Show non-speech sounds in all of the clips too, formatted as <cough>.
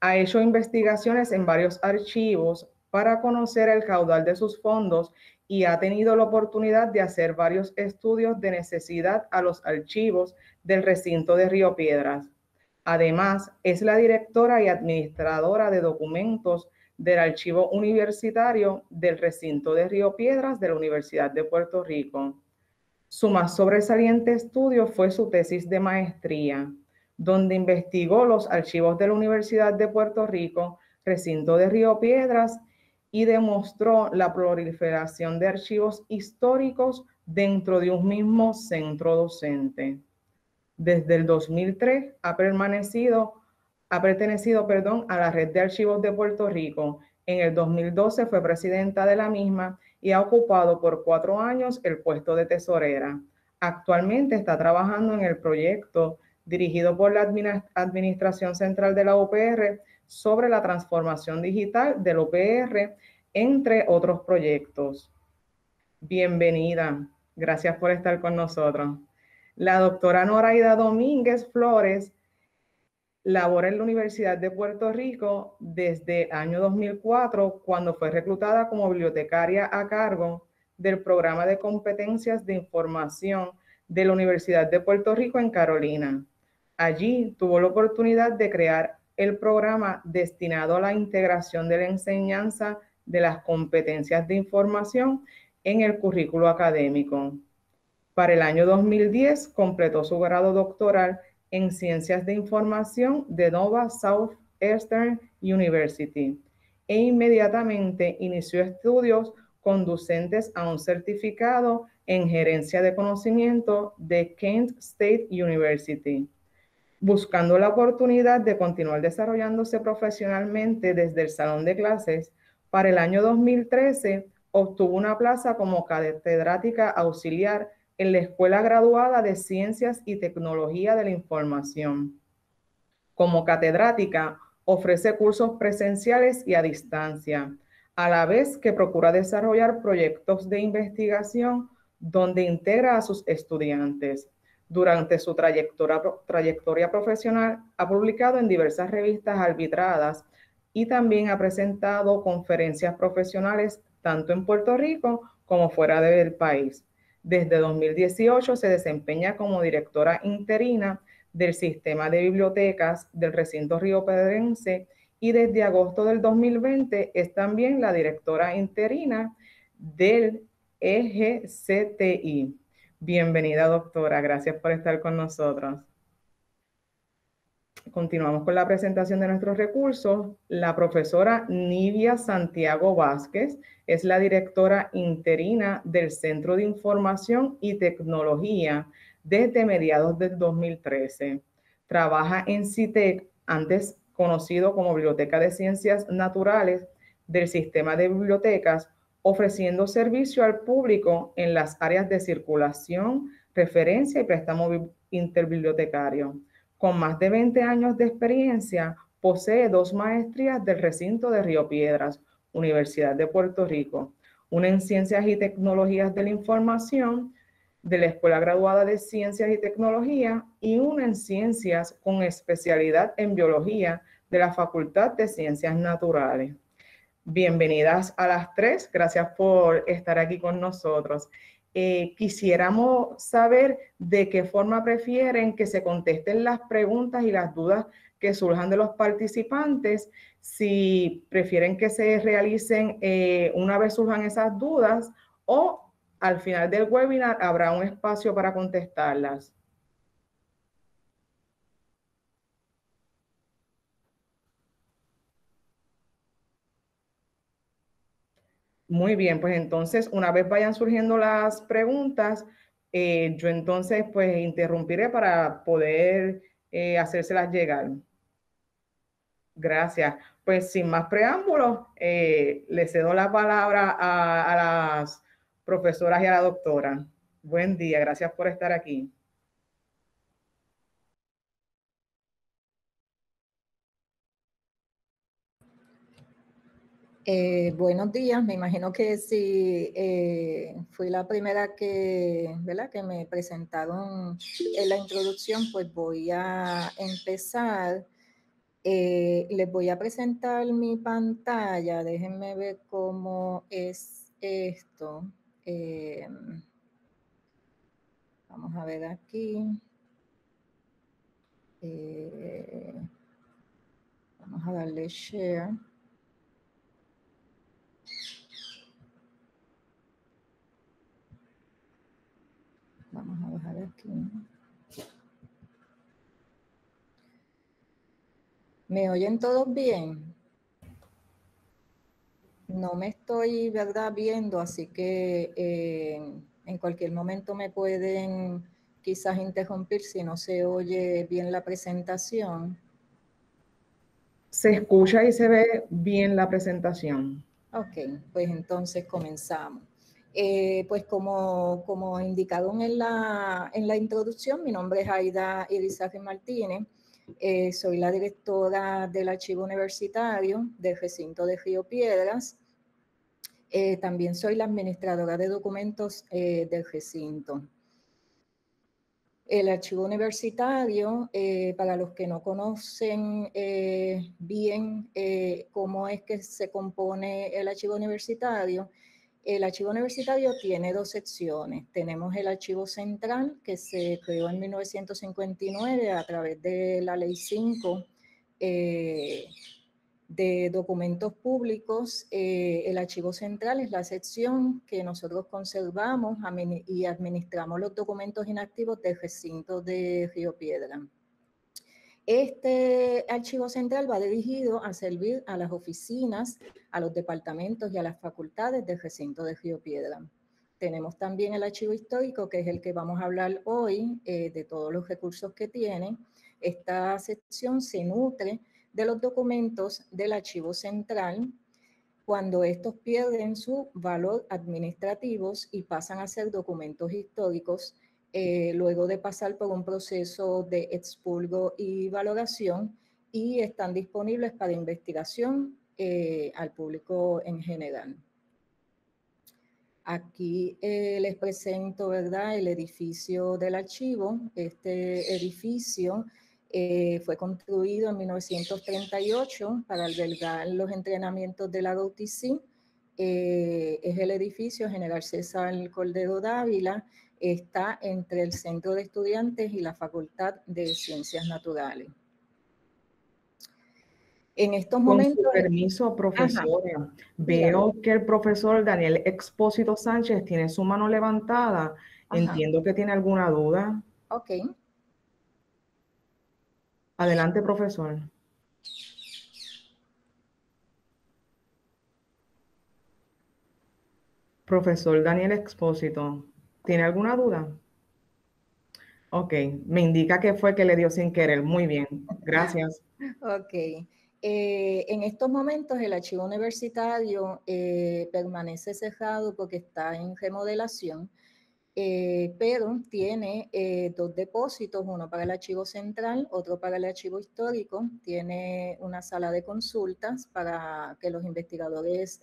Ha hecho investigaciones en varios archivos para conocer el caudal de sus fondos y ha tenido la oportunidad de hacer varios estudios de necesidad a los archivos del recinto de Río Piedras. Además, es la directora y administradora de documentos del Archivo Universitario del recinto de Río Piedras de la Universidad de Puerto Rico. Su más sobresaliente estudio fue su tesis de maestría donde investigó los archivos de la Universidad de Puerto Rico, recinto de Río Piedras, y demostró la proliferación de archivos históricos dentro de un mismo centro docente. Desde el 2003 ha permanecido, ha pertenecido, perdón, a la Red de Archivos de Puerto Rico. En el 2012 fue presidenta de la misma y ha ocupado por cuatro años el puesto de tesorera. Actualmente está trabajando en el proyecto dirigido por la Administración Central de la UPR sobre la transformación digital del UPR, entre otros proyectos. Bienvenida. Gracias por estar con nosotros. La doctora Noraida Domínguez Flores labora en la Universidad de Puerto Rico desde el año 2004, cuando fue reclutada como bibliotecaria a cargo del programa de competencias de información de la Universidad de Puerto Rico en Carolina. Allí tuvo la oportunidad de crear el programa destinado a la integración de la enseñanza de las competencias de información en el currículo académico. Para el año 2010 completó su grado doctoral en Ciencias de Información de Nova Southeastern University e inmediatamente inició estudios conducentes a un certificado en gerencia de conocimiento de Kent State University buscando la oportunidad de continuar desarrollándose profesionalmente desde el salón de clases, para el año 2013 obtuvo una plaza como catedrática auxiliar en la Escuela Graduada de Ciencias y Tecnología de la Información. Como catedrática, ofrece cursos presenciales y a distancia, a la vez que procura desarrollar proyectos de investigación donde integra a sus estudiantes. Durante su trayectoria, profesional ha publicado en diversas revistas arbitradas y también ha presentado conferencias profesionales tanto en Puerto Rico como fuera del país. Desde 2018 se desempeña como directora interina del sistema de bibliotecas del recinto Río Pedrense y desde agosto del 2020 es también la directora interina del EGCTI. Bienvenida, doctora. Gracias por estar con nosotros. Continuamos con la presentación de nuestros recursos. La profesora Nivia Santiago Vázquez es la directora interina del Centro de Información y Tecnología desde mediados del 2013. Trabaja en CITEC, antes conocido como Biblioteca de Ciencias Naturales del Sistema de Bibliotecas, ofreciendo servicio al público en las áreas de circulación, referencia y préstamo interbibliotecario. Con más de 20 años de experiencia, posee dos maestrías del recinto de Río Piedras, Universidad de Puerto Rico, una en Ciencias y Tecnologías de la Información de la Escuela Graduada de Ciencias y Tecnología y una en Ciencias con especialidad en Biología de la Facultad de Ciencias Naturales. Bienvenidas a las tres. Gracias por estar aquí con nosotros. Eh, quisiéramos saber de qué forma prefieren que se contesten las preguntas y las dudas que surjan de los participantes, si prefieren que se realicen eh, una vez surjan esas dudas o al final del webinar habrá un espacio para contestarlas. Muy bien, pues entonces una vez vayan surgiendo las preguntas, eh, yo entonces pues interrumpiré para poder eh, hacérselas llegar. Gracias. Pues sin más preámbulos, eh, le cedo la palabra a, a las profesoras y a la doctora. Buen día, gracias por estar aquí. Eh, buenos días, me imagino que si eh, fui la primera que, ¿verdad? que me presentaron en la introducción, pues voy a empezar. Eh, les voy a presentar mi pantalla, déjenme ver cómo es esto. vamos a ver aquí. vamos a darle share. Vamos a bajar aquí. ¿Me oyen todos bien? No me estoy, ¿verdad?, viendo, así que eh, en cualquier momento me pueden quizás interrumpir si no se oye bien la presentación. Se escucha y se ve bien la presentación. Ok, pues entonces comenzamos. Eh, pues como, como indicado en la, en la introducción, mi nombre es Aida Irizarry Martínez. Eh, soy la directora del Archivo Universitario del Recinto de Río Piedras. Eh, también soy la administradora de documentos del recinto. El archivo universitario, para los que no conocen bien cómo es que se compone el archivo universitario, el archivo universitario tiene dos secciones. Tenemos el archivo central que se creó en 1959 a través de la ley 5 eh, de documentos públicos. Eh, el archivo central es la sección que nosotros conservamos y administramos los documentos inactivos del recinto de Río Piedra. Este archivo central va dirigido a servir a las oficinas, a los departamentos y a las facultades del recinto de Río Piedra. Tenemos también el archivo histórico, que es el que vamos a hablar hoy, eh, de todos los recursos que tiene. Esta sección se nutre de los documentos del archivo central cuando estos pierden su valor administrativos y pasan a ser documentos históricos eh, luego de pasar por un proceso de expurgo y valoración y están disponibles para investigación eh, al público en general. Aquí eh, les presento ¿verdad? el edificio del archivo. Este edificio fue construido en 1938 para albergar los entrenamientos de la UTC. es el edificio General César Cordero Dávila está entre el Centro de Estudiantes y la Facultad de Ciencias Naturales. En estos momentos... Con permiso, profesora. Veo que el profesor Daniel Expósito Sánchez tiene su mano levantada. Entiendo que tiene alguna duda. Ok. Adelante, profesor. Profesor Daniel Expósito. ¿Tiene alguna duda? Ok, me indica que fue que le dio sin querer. Muy bien, gracias. <laughs> ok. Eh, en estos momentos el archivo universitario eh, permanece cerrado porque está en remodelación, eh, pero tiene dos depósitos, uno para el archivo central, otro para el archivo histórico. Tiene una sala de consultas para que los investigadores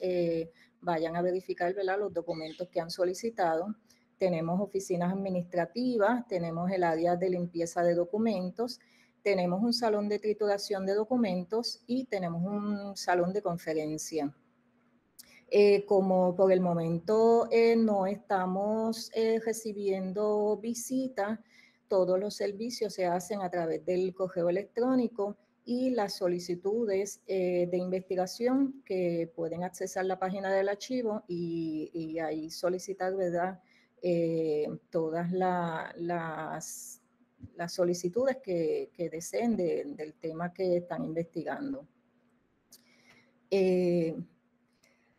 vayan a verificar los documentos que han solicitado tenemos oficinas administrativas, tenemos el área de limpieza de documentos, tenemos un salón de trituración de documentos y tenemos un salón de conferencia. Eh, como por el momento eh, no estamos eh, recibiendo visitas, todos los servicios se hacen a través del correo electrónico y las solicitudes de investigación que pueden accesar la página del archivo y, y ahí solicitar, ¿verdad? Eh, todas las, solicitudes que, deseen del tema que están investigando. Eh,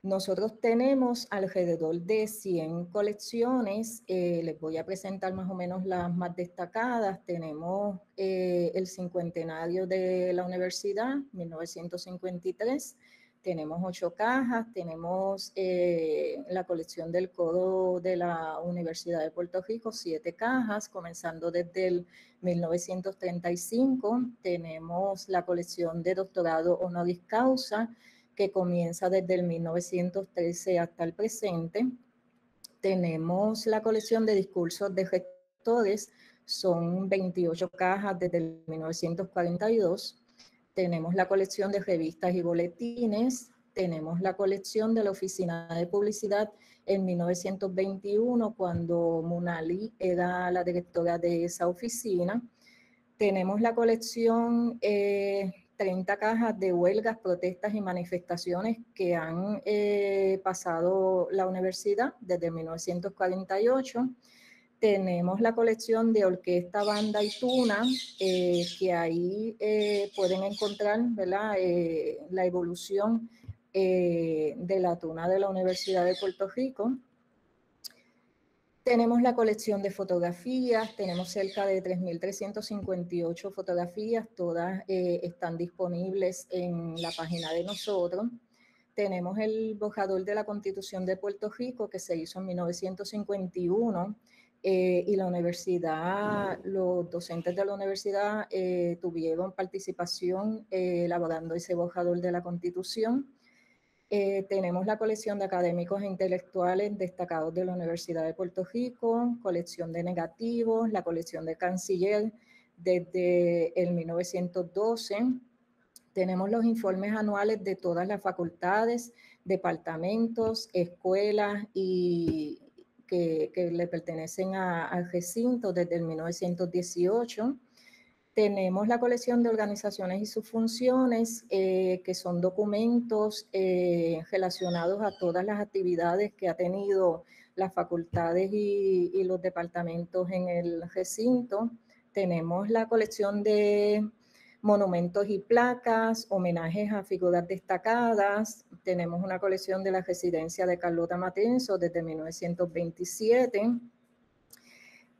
nosotros tenemos alrededor de 100 colecciones, eh, les voy a presentar más o menos las más destacadas. Tenemos el cincuentenario de la universidad, 1953, tenemos ocho cajas, tenemos eh, la colección del codo de la Universidad de Puerto Rico, siete cajas, comenzando desde el 1935. Tenemos la colección de doctorado honoris causa, que comienza desde el 1913 hasta el presente. Tenemos la colección de discursos de gestores, son 28 cajas desde el 1942. Tenemos la colección de revistas y boletines, tenemos la colección de la Oficina de Publicidad en 1921, cuando Munali era la directora de esa oficina. Tenemos la colección, 30 eh, cajas de huelgas, protestas y manifestaciones que han eh, pasado la universidad desde 1948 tenemos la colección de orquesta, banda y tuna, eh, que ahí pueden encontrar la evolución de la tuna de la Universidad de Puerto Rico. Tenemos la colección de fotografías, tenemos cerca de 3.358 fotografías, todas eh, están disponibles en la página de nosotros. Tenemos el borrador de la Constitución de Puerto Rico que se hizo en 1951 eh, y la universidad, los docentes de la universidad eh, tuvieron participación elaborando ese borrador de la Constitución. Eh, tenemos la colección de académicos e intelectuales destacados de la Universidad de Puerto Rico, colección de negativos, la colección de canciller desde el 1912. Tenemos los informes anuales de todas las facultades, departamentos, escuelas y que, le pertenecen al recinto desde el 1918. Tenemos la colección de organizaciones y sus funciones, eh, que son documentos eh, relacionados a todas las actividades que ha tenido las facultades y, y, los departamentos en el recinto. Tenemos la colección de monumentos y placas, homenajes a figuras destacadas. Tenemos una colección de la residencia de Carlota Matenzo desde 1927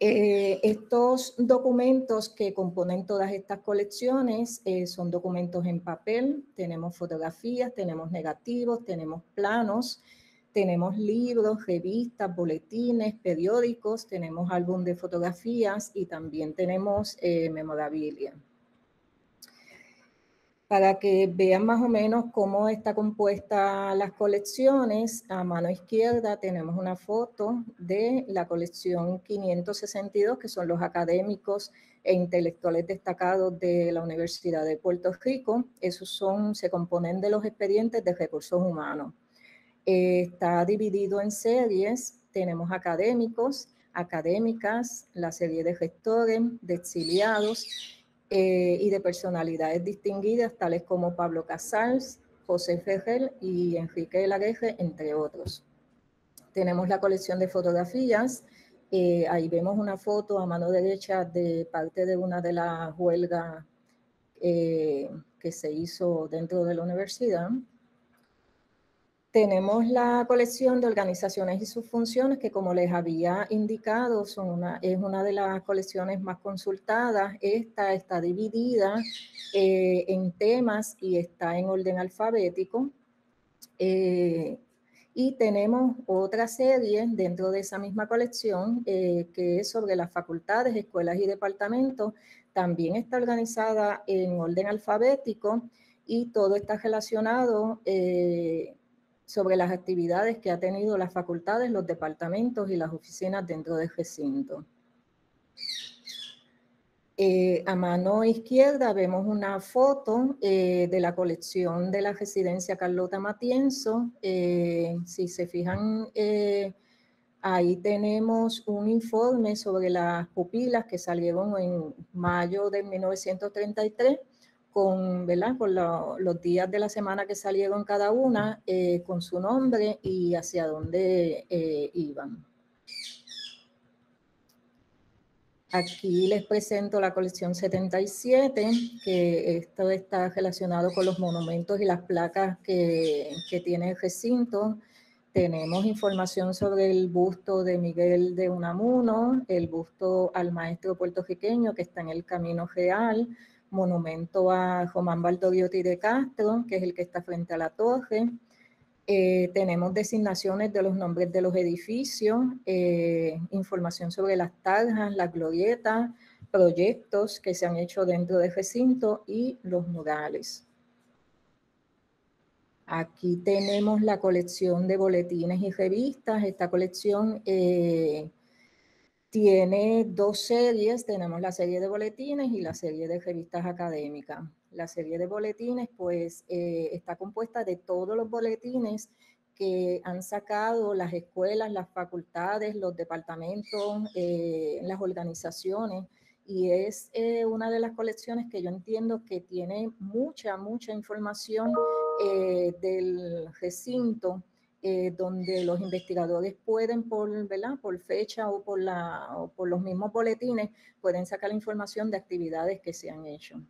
eh, estos documentos que componen todas estas colecciones eh, son documentos en papel, tenemos fotografías, tenemos negativos, tenemos planos, tenemos libros, revistas, boletines, periódicos, tenemos álbum de fotografías y también tenemos eh, memorabilia para que vean más o menos cómo está compuesta las colecciones. A mano izquierda tenemos una foto de la colección 562, que son los académicos e intelectuales destacados de la Universidad de Puerto Rico. Esos son, se componen de los expedientes de recursos humanos. Eh, está dividido en series. Tenemos académicos, académicas, la serie de gestores, de exiliados, eh, y de personalidades distinguidas tales como Pablo Casals, José Ferrer y Enrique de la Guerre, entre otros. Tenemos la colección de fotografías. Eh, ahí vemos una foto a mano derecha de parte de una de las huelgas eh, que se hizo dentro de la universidad. Tenemos la colección de organizaciones y sus funciones, que como les había indicado, son una, es una de las colecciones más consultadas. Esta está dividida eh, en temas y está en orden alfabético. Eh, y tenemos otra serie dentro de esa misma colección eh, que es sobre las facultades, escuelas y departamentos. También está organizada en orden alfabético y todo está relacionado sobre las actividades que ha tenido las facultades, los departamentos y las oficinas dentro del recinto. Eh, a mano izquierda vemos una foto eh, de la colección de la residencia Carlota Matienzo. Eh, si se fijan, ahí tenemos un informe sobre las pupilas que salieron en mayo de 1933 con, ¿verdad? con los días de la semana que salieron cada una, eh, con su nombre y hacia dónde eh, iban. Aquí les presento la colección 77, que esto está relacionado con los monumentos y las placas que, que tiene el recinto. Tenemos información sobre el busto de Miguel de Unamuno, el busto al maestro puertorriqueño que está en el Camino Real, monumento a Román Baldoviotti de Castro, que es el que está frente a la torre. Eh, tenemos designaciones de los nombres de los edificios, eh, información sobre las tarjas, las glorietas, proyectos que se han hecho dentro del recinto y los murales. Aquí tenemos la colección de boletines y revistas. Esta colección eh, tiene dos series. Tenemos la serie de boletines y la serie de revistas académicas. La serie de boletines, pues, eh, está compuesta de todos los boletines que han sacado las escuelas, las facultades, los departamentos, eh, las organizaciones y es eh, una de las colecciones que yo entiendo que tiene mucha, mucha información eh, del recinto, eh, donde los investigadores pueden, por, por fecha o por, la, o por los mismos boletines, pueden sacar la información de actividades que se han hecho.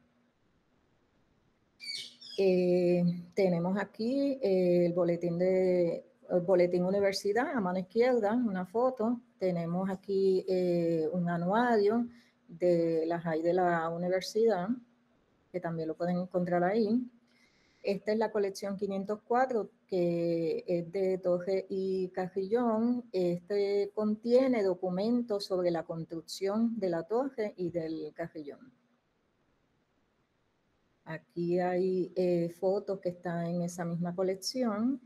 tenemos aquí el boletín de el boletín universidad a mano izquierda, una foto. Tenemos aquí un anuario de las hay de la universidad, que también lo pueden encontrar ahí. Esta es la colección 504, que es de Torre y Cajillón. Este contiene documentos sobre la construcción de la torre y del Cajillón. Aquí hay eh, fotos que están en esa misma colección.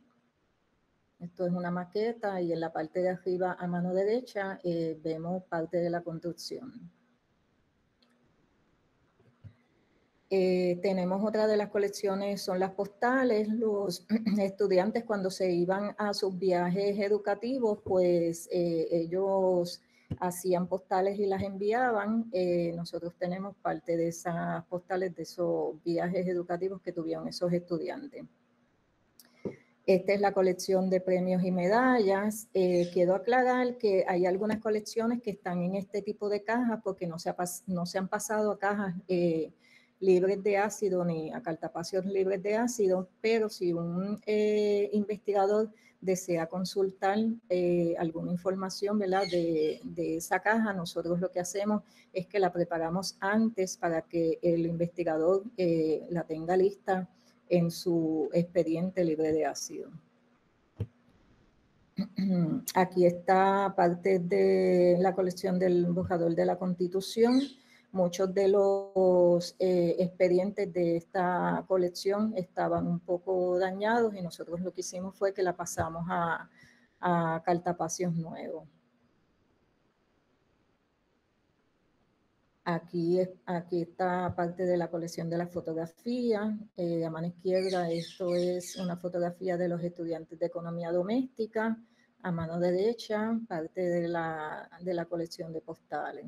Esto es una maqueta y en la parte de arriba a mano derecha eh, vemos parte de la construcción. Eh, tenemos otra de las colecciones, son las postales. Los <clears throat> estudiantes cuando se iban a sus viajes educativos, pues eh, ellos hacían postales y las enviaban. Eh, nosotros tenemos parte de esas postales de esos viajes educativos que tuvieron esos estudiantes. Esta es la colección de premios y medallas. quiero aclarar que hay algunas colecciones que están en este tipo de cajas porque no se, no se han pasado a cajas libres de ácido ni a cartapacios libres de ácido, pero si un eh, investigador desea consultar eh, alguna información ¿verdad? De, esa caja, nosotros lo que hacemos es que la preparamos antes para que el investigador eh, la tenga lista en su expediente libre de ácido. Aquí está parte de la colección del borrador de la Constitución. Muchos de los eh, expedientes de esta colección estaban un poco dañados y nosotros lo que hicimos fue que la pasamos a, a cartapacios nuevos. Aquí, aquí está parte de la colección de la fotografía. Eh, a mano izquierda, esto es una fotografía de los estudiantes de economía doméstica. A mano derecha, parte de la, de la colección de postales.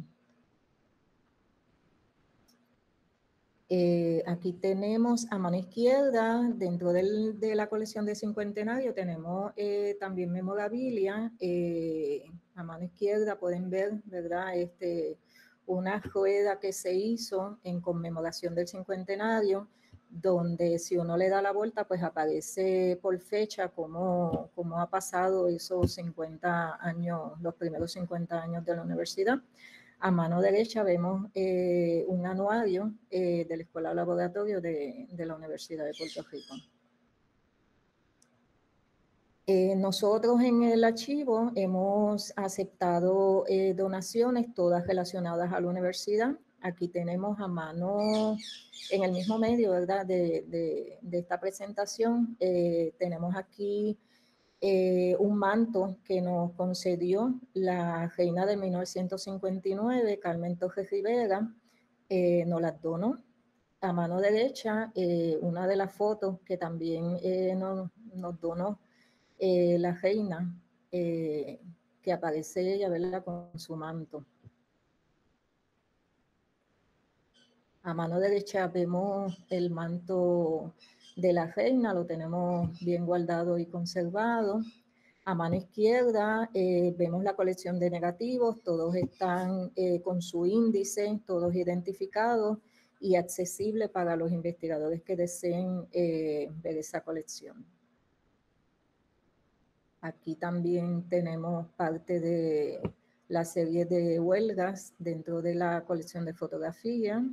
Eh, aquí tenemos a mano izquierda, dentro de la colección de cincuentenario, tenemos eh, también memorabilia. Eh, a mano izquierda pueden ver, ¿verdad? Este, una rueda que se hizo en conmemoración del cincuentenario, donde si uno le da la vuelta, pues aparece por fecha cómo, cómo ha pasado esos 50 años, los primeros 50 años de la universidad. A mano derecha vemos eh, un anuario eh, de la Escuela Laboratorio de, la Universidad de Puerto Rico. Eh, nosotros en el archivo hemos aceptado donaciones todas relacionadas a la universidad. Aquí tenemos a mano, en el mismo medio. De, de esta presentación, tenemos aquí eh, un manto que nos concedió la reina de 1959, Carmen Torres Rivera, eh, nos las donó. A mano derecha, eh, una de las fotos que también nos, nos, donó la reina, que aparece ella ¿verdad? con su manto. A mano derecha vemos el manto de la reina, lo tenemos bien guardado y conservado. A mano izquierda eh, vemos la colección de negativos, todos están eh, con su índice, todos identificados y accesibles para los investigadores que deseen eh, ver esa colección. Aquí también tenemos parte de la serie de huelgas dentro de la colección de fotografía.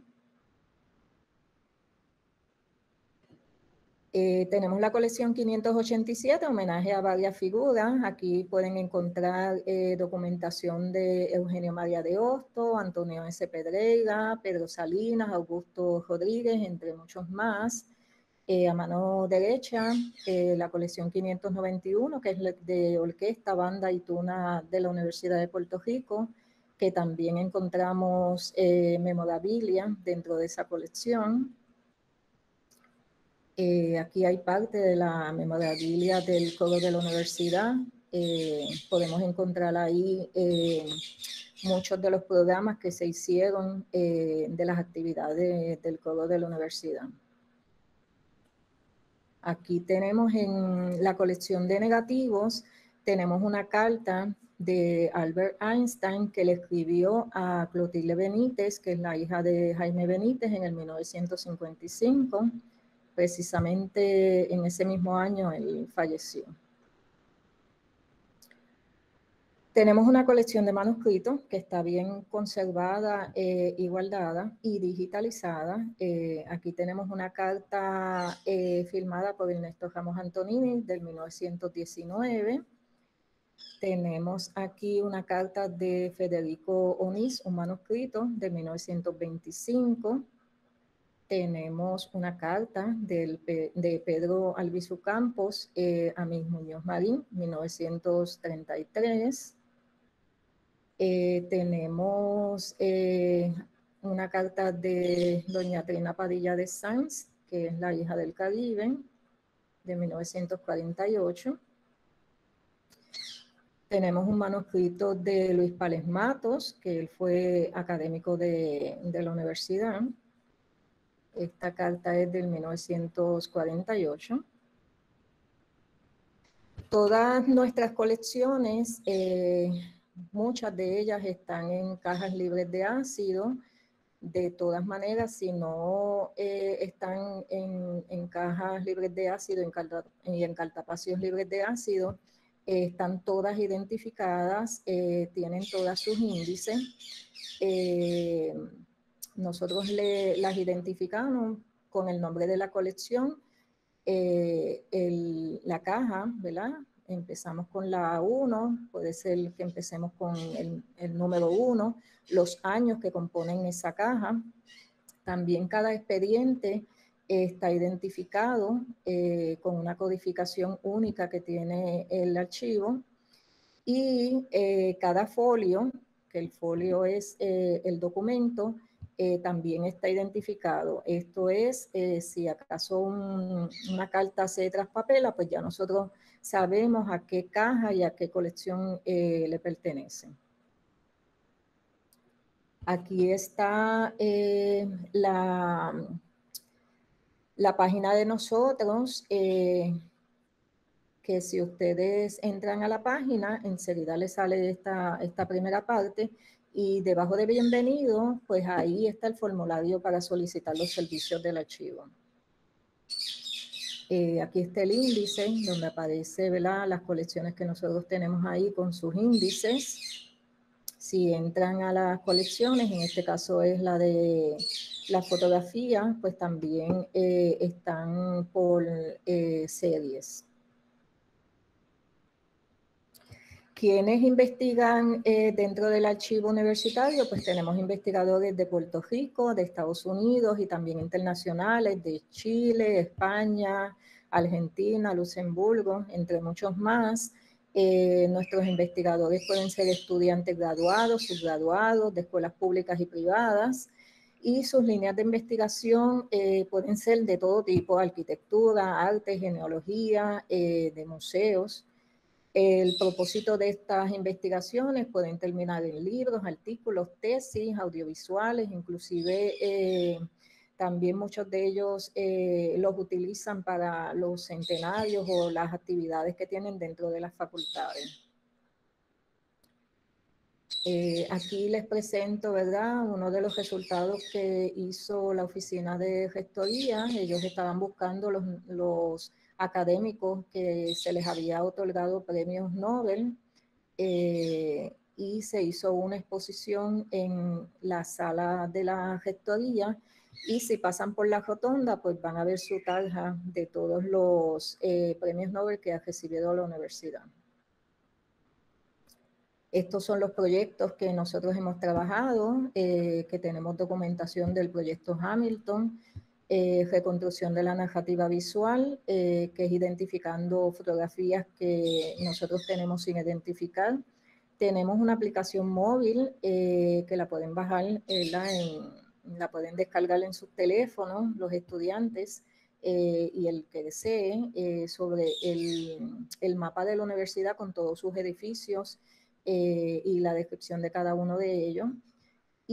Eh, tenemos la colección 587, homenaje a varias figuras. Aquí pueden encontrar eh, documentación de Eugenio María de Hosto, Antonio S. Pedreira, Pedro Salinas, Augusto Rodríguez, entre muchos más. Eh, a mano derecha, eh, la colección 591, que es de orquesta, banda y tuna de la Universidad de Puerto Rico, que también encontramos eh, memorabilia dentro de esa colección. Aquí hay parte de la memorabilia del coro de la universidad. podemos encontrar ahí muchos de los programas que se hicieron de las actividades del coro de la universidad. Aquí tenemos en la colección de negativos, tenemos una carta de Albert Einstein que le escribió a Clotilde Benítez, que es la hija de Jaime Benítez, en el 1955. Precisamente en ese mismo año él falleció. Tenemos una colección de manuscritos que está bien conservada eh, y y digitalizada. Eh, aquí tenemos una carta eh, firmada por Ernesto Ramos Antonini del 1919. Tenemos aquí una carta de Federico Onís, un manuscrito de 1925. Tenemos una carta de Pedro Albizu Campos a Mis Muñoz Marín, 1933. Eh, tenemos eh, una carta de doña Trina Padilla de Sanz, que es la hija del Caribe, de 1948. Tenemos un manuscrito de Luis Pales Matos, que él fue académico de la universidad. Esta carta es del 1948 todas nuestras colecciones eh, Muchas de ellas están en cajas libres de ácido. De todas maneras, si no eh, están en, cajas libres de ácido y en cartapacios libres de ácido, eh, están todas identificadas, tienen todas sus índices. Nosotros las identificamos con el nombre de la colección, la caja, ¿verdad? empezamos con la 1, puede ser que empecemos con el, número 1, los años que componen esa caja. También cada expediente está identificado eh, con una codificación única que tiene el archivo y eh, cada folio, que el folio es eh, el documento, también está identificado. Esto es, si acaso una carta se traspapela, pues ya nosotros sabemos a qué caja y a qué colección eh, le pertenece. Aquí está eh, la, la, página de nosotros, eh, que si ustedes entran a la página, enseguida les sale esta, esta primera parte y debajo de bienvenido, pues ahí está el formulario para solicitar los servicios del archivo. Eh, aquí está el índice donde aparece las colecciones que nosotros tenemos ahí con sus índices. Si entran a las colecciones, en este caso es la de la fotografía, pues también eh, están por eh, series. ¿Quiénes investigan eh, dentro del archivo universitario? Pues tenemos investigadores de Puerto Rico, de Estados Unidos y también internacionales, de Chile, España, Argentina, Luxemburgo, entre muchos más. Eh, nuestros investigadores pueden ser estudiantes graduados, subgraduados, de escuelas públicas y privadas, y sus líneas de investigación eh, pueden ser de todo tipo, arquitectura, arte, genealogía, de museos. El propósito de estas investigaciones pueden terminar en libros, artículos, tesis, audiovisuales, inclusive eh, también muchos de ellos eh, los utilizan para los centenarios o las actividades que tienen dentro de las facultades. Eh, aquí les presento, ¿verdad? Uno de los resultados que hizo la oficina de gestoría. Ellos estaban buscando los, los académicos que se les había otorgado premios Nobel eh, y se hizo una exposición en la sala de la gestoría y si pasan por la rotonda pues van a ver su tarja de todos los eh, premios Nobel que ha recibido la universidad. Estos son los proyectos que nosotros hemos trabajado, eh, que tenemos documentación del proyecto Hamilton, eh, reconstrucción de la narrativa visual, eh, que es identificando fotografías que nosotros tenemos sin identificar. Tenemos una aplicación móvil eh, que la pueden bajar, la pueden descargar en sus teléfonos los estudiantes y el que desee sobre el, mapa de la universidad con todos sus edificios y la descripción de cada uno de ellos.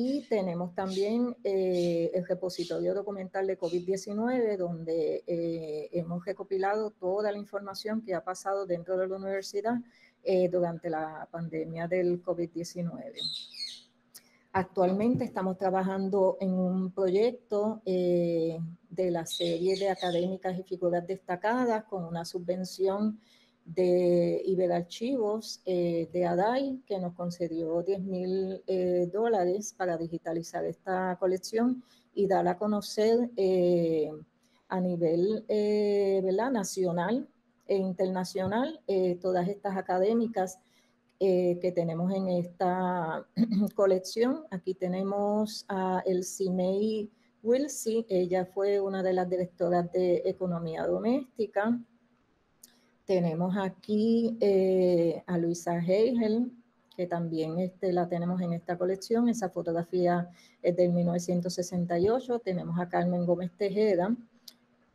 Y tenemos también eh, el repositorio documental de COVID-19, donde eh, hemos recopilado toda la información que ha pasado dentro de la universidad eh, durante la pandemia del COVID-19. Actualmente estamos trabajando en un proyecto de la serie de académicas y figuras destacadas con una subvención de Iberarchivos eh, de ADAI, que nos concedió 10 mil eh, dólares para digitalizar esta colección y dar a conocer eh, a nivel nacional e internacional todas estas académicas que tenemos en esta <clears throat> colección. Aquí tenemos a Elsimei Wilsi, ella fue una de las directoras de Economía Doméstica. Tenemos aquí eh, a Luisa Heigel, que también este, la tenemos en esta colección. Esa fotografía es del 1968. Tenemos a Carmen Gómez Tejeda,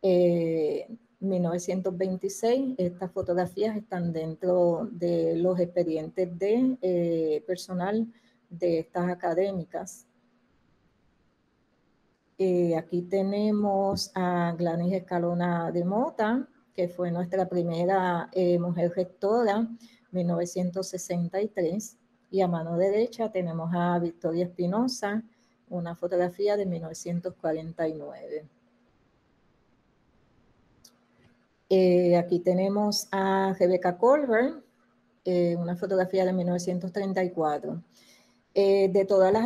1926. Eh, Estas fotografías están dentro de los expedientes de eh, personal de estas académicas. aquí tenemos a Glanis Escalona de Mota, que fue nuestra primera eh, mujer rectora, 1963. Y a mano derecha tenemos a Victoria Espinosa, una fotografía de 1949. Eh, aquí tenemos a Rebecca Colbert, eh, una fotografía de 1934. de todas las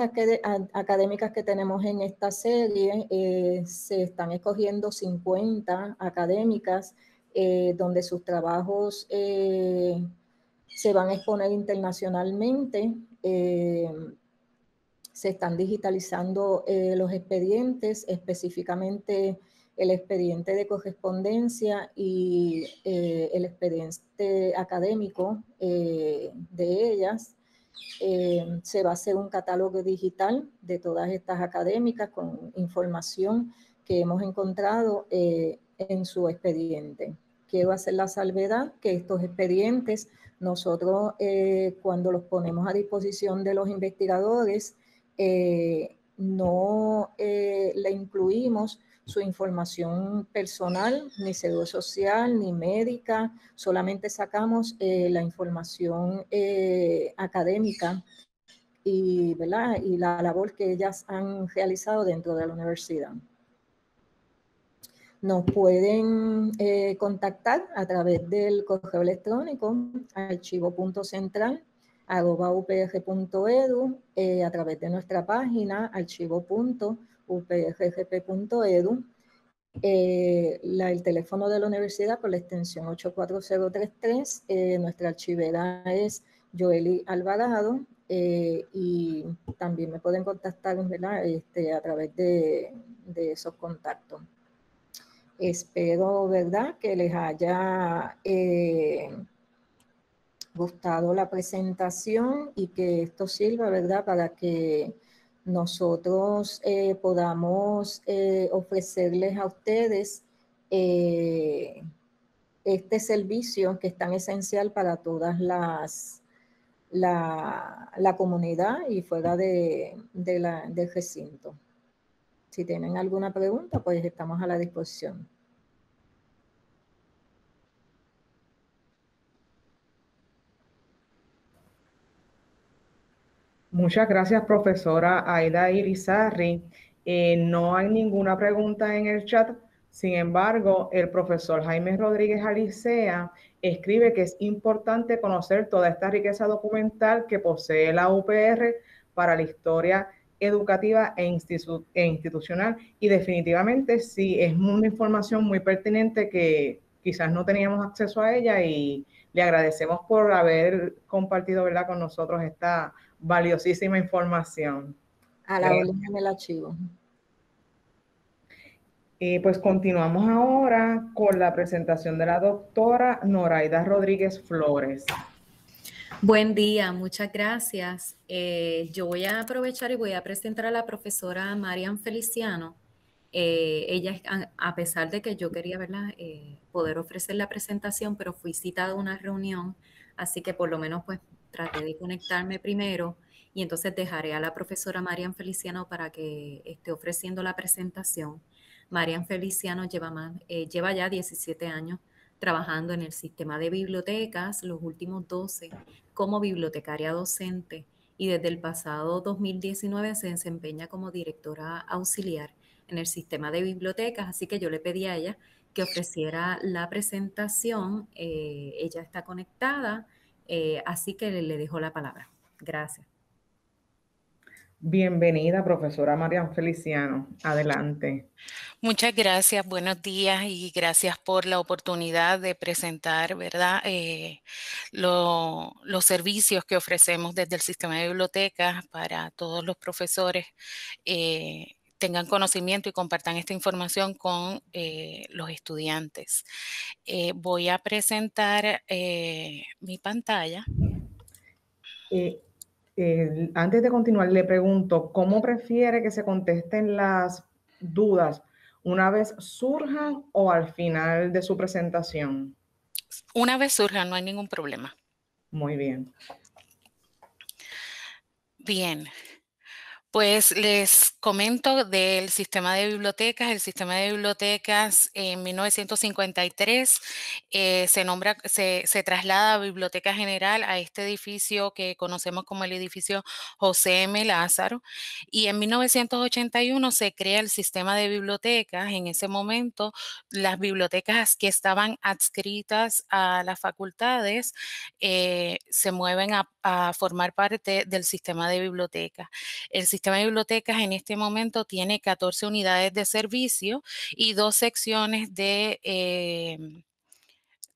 académicas que tenemos en esta serie, se están escogiendo 50 académicas eh, donde sus trabajos eh, se van a exponer internacionalmente. Eh, se están digitalizando los expedientes, específicamente el expediente de correspondencia y el expediente académico de ellas. se va a hacer un catálogo digital de todas estas académicas con información que hemos encontrado en su expediente. Quiero hacer la salvedad que estos expedientes nosotros eh, cuando los ponemos a disposición de los investigadores eh, no eh, le incluimos su información personal, ni seguro social, ni médica, solamente sacamos la información académica y, y la labor que ellas han realizado dentro de la universidad. Nos pueden eh, contactar a través del correo electrónico archivo.central.upr.edu, eh, a través de nuestra página archivo.uprgp.edu, eh, el teléfono de la universidad con la extensión 84033. nuestra archivera es Joeli Alvarado y también me pueden contactar este, a través de esos contactos. Espero, ¿verdad?, que les haya eh, gustado la presentación y que esto sirva, ¿verdad?, para que nosotros eh, podamos eh, ofrecerles a ustedes este servicio que es tan esencial para todas las, la, comunidad y fuera de, la, del recinto. Si tienen alguna pregunta, pues estamos a la disposición. Muchas gracias, profesora Aida Irizarri. Eh, no hay ninguna pregunta en el chat. Sin embargo, el profesor Jaime Rodríguez Alicea escribe que es importante conocer toda esta riqueza documental que posee la UPR para la historia educativa e, e, institucional y definitivamente sí es una información muy pertinente que quizás no teníamos acceso a ella y le agradecemos por haber compartido ¿verdad? con nosotros esta valiosísima información. A la orden del archivo. Eh, pues continuamos ahora con la presentación de la doctora Noraida Rodríguez Flores. Buen día, muchas gracias. Eh, yo voy a aprovechar y voy a presentar a la profesora Marian Feliciano. Eh, ella, a pesar de que yo quería verla, poder ofrecer la presentación, pero fui citada a una reunión, así que por lo menos pues traté de conectarme primero y entonces dejaré a la profesora Marian Feliciano para que esté ofreciendo la presentación. Marian Feliciano lleva, eh, lleva ya 17 años trabajando en el sistema de bibliotecas, los últimos 12 como bibliotecaria docente y desde el pasado 2019 se desempeña como directora auxiliar en el sistema de bibliotecas, así que yo le pedí a ella que ofreciera la presentación. Eh, ella está conectada, eh, así que le dejo la palabra. Gracias. Bienvenida, profesora Marian Feliciano. Adelante. Muchas gracias, buenos días y gracias por la oportunidad de presentar, ¿verdad? Eh, los servicios que ofrecemos desde el sistema de bibliotecas para todos los profesores. Eh, tengan conocimiento y compartan esta información con eh, los estudiantes. voy a presentar mi pantalla antes de continuar, le pregunto, ¿cómo prefiere que se contesten las dudas una vez surjan o al final de su presentación? Una vez surjan, no hay ningún problema. Muy bien. Bien, pues les comento del sistema de bibliotecas. El sistema de bibliotecas en 1953 eh, se nombra, se, traslada a Biblioteca General a este edificio que conocemos como el edificio José M. Lázaro. Y en 1981 se crea el sistema de bibliotecas. En ese momento, las bibliotecas que estaban adscritas a las facultades eh, se mueven a, formar parte del sistema de bibliotecas. El sistema de bibliotecas en este momento tiene 14 unidades de servicio y dos secciones de em,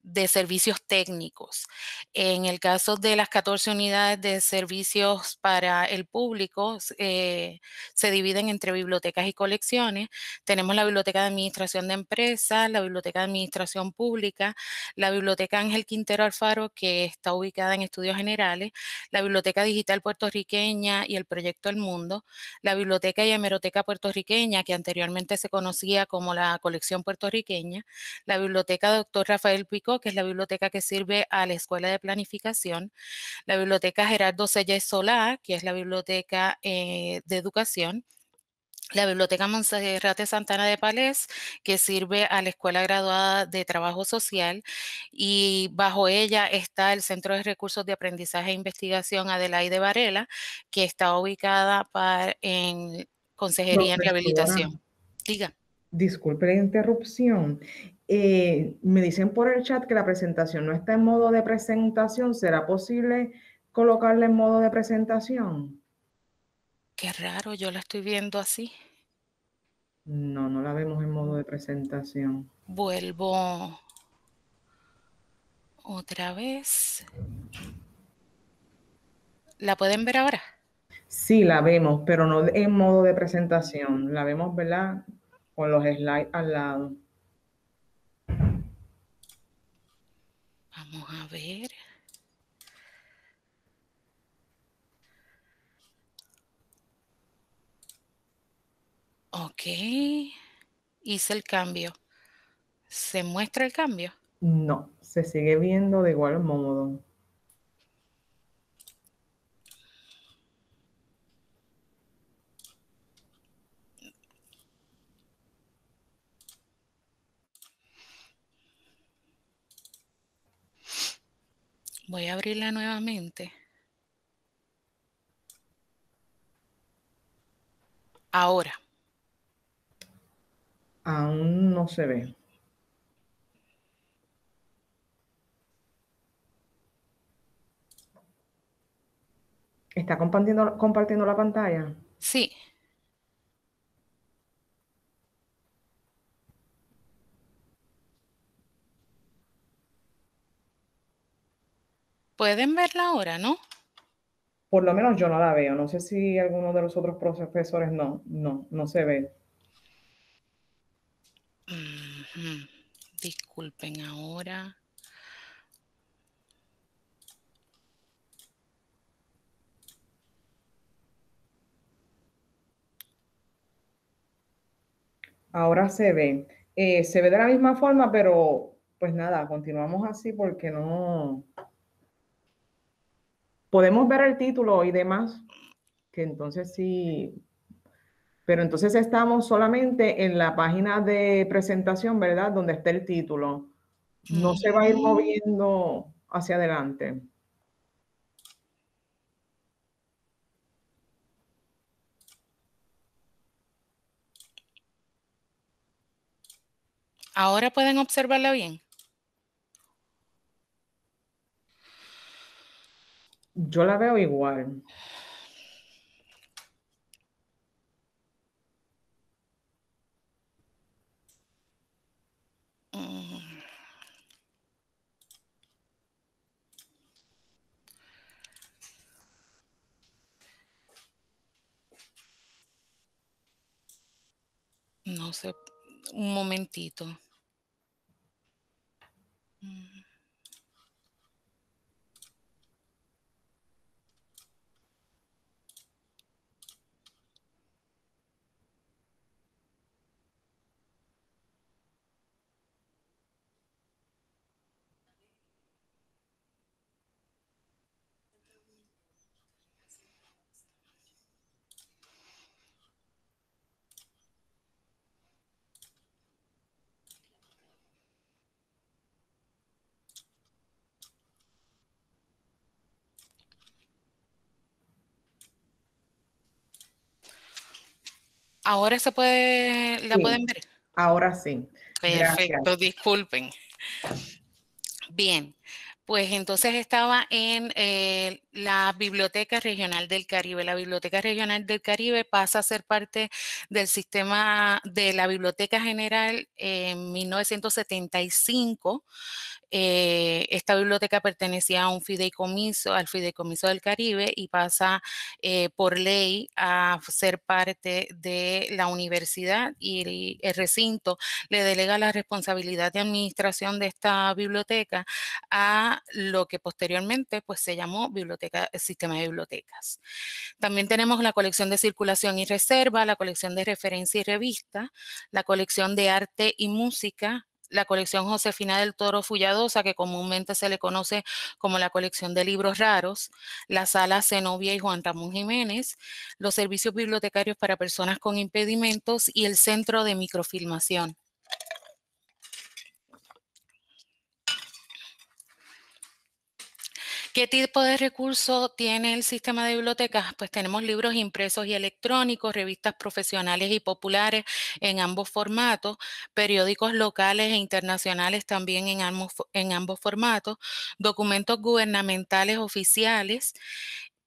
de servicios técnicos. En el caso de las 14 unidades de servicios para el público, eh, se dividen entre bibliotecas y colecciones. Tenemos la Biblioteca de Administración de Empresas, la Biblioteca de Administración Pública, la Biblioteca Ángel Quintero Alfaro, que está ubicada en Estudios Generales, la Biblioteca Digital Puertorriqueña y el Proyecto El Mundo, la Biblioteca y Hemeroteca Puertorriqueña, que anteriormente se conocía como la Colección Puertorriqueña, la Biblioteca Doctor Rafael Pico, que es la biblioteca que sirve a la Escuela de Planificación, la Biblioteca Gerardo Selles Solá, que es la biblioteca eh, de educación, la Biblioteca Monserrate Santana de Palés, que sirve a la Escuela Graduada de Trabajo Social, y bajo ella está el Centro de Recursos de Aprendizaje e Investigación Adelaide Varela, que está ubicada en Consejería en Rehabilitación. Diga. Disculpe la interrupción. Eh, me dicen por el chat que la presentación no está en modo de presentación. ¿Será posible colocarla en modo de presentación? Qué raro, yo la estoy viendo así. No, no la vemos en modo de presentación. Vuelvo otra vez. ¿La pueden ver ahora? Sí, la vemos, pero no en modo de presentación. La vemos, ¿verdad? Con los slides al lado. Vamos a ver. Ok, hice el cambio. ¿Se muestra el cambio? No, se sigue viendo de igual modo. Voy a abrirla nuevamente. Ahora. Aún no se ve. ¿Está compartiendo, compartiendo la pantalla? Sí. Pueden verla ahora, ¿no? Por lo menos yo no la veo. No sé si alguno de los otros profesores no, no, no se ve. Disculpen ahora. Ahora se ve. Eh, se ve de la misma forma, pero pues nada, continuamos así porque no... Podemos ver el título y demás, que entonces sí... Pero entonces estamos solamente en la página de presentación, ¿verdad? Donde está el título. No se va a ir moviendo hacia adelante. ¿Ahora pueden observarla bien? Yo la veo igual. Mm. No sé, un momentito. Mm. Ahora se puede, la Sí. pueden ver. Ahora sí. Perfecto, disculpen. Bien, pues entonces estaba en eh, la Biblioteca Regional del Caribe. La Biblioteca Regional del Caribe pasa a ser parte del sistema de la Biblioteca General en 1975. Eh, esta biblioteca pertenecía a un fideicomiso, al Fideicomiso del Caribe, y pasa eh, por ley a ser parte de la universidad y el recinto le delega la responsabilidad de administración de esta biblioteca a lo que posteriormente pues, se llamó biblioteca, sistema de bibliotecas. También tenemos la colección de circulación y reserva, la colección de referencia y revista, la colección de arte y música, la colección Josefina del Toro Fulladosa, que comúnmente se le conoce como la colección de libros raros, la sala Zenobia y Juan Ramón Jiménez, los servicios bibliotecarios para personas con impedimentos y el centro de microfilmación. ¿Qué tipo de recurso tiene el sistema de bibliotecas? Pues tenemos libros impresos y electrónicos, revistas profesionales y populares en ambos formatos, periódicos locales e internacionales también en ambos, en ambos formatos, documentos gubernamentales oficiales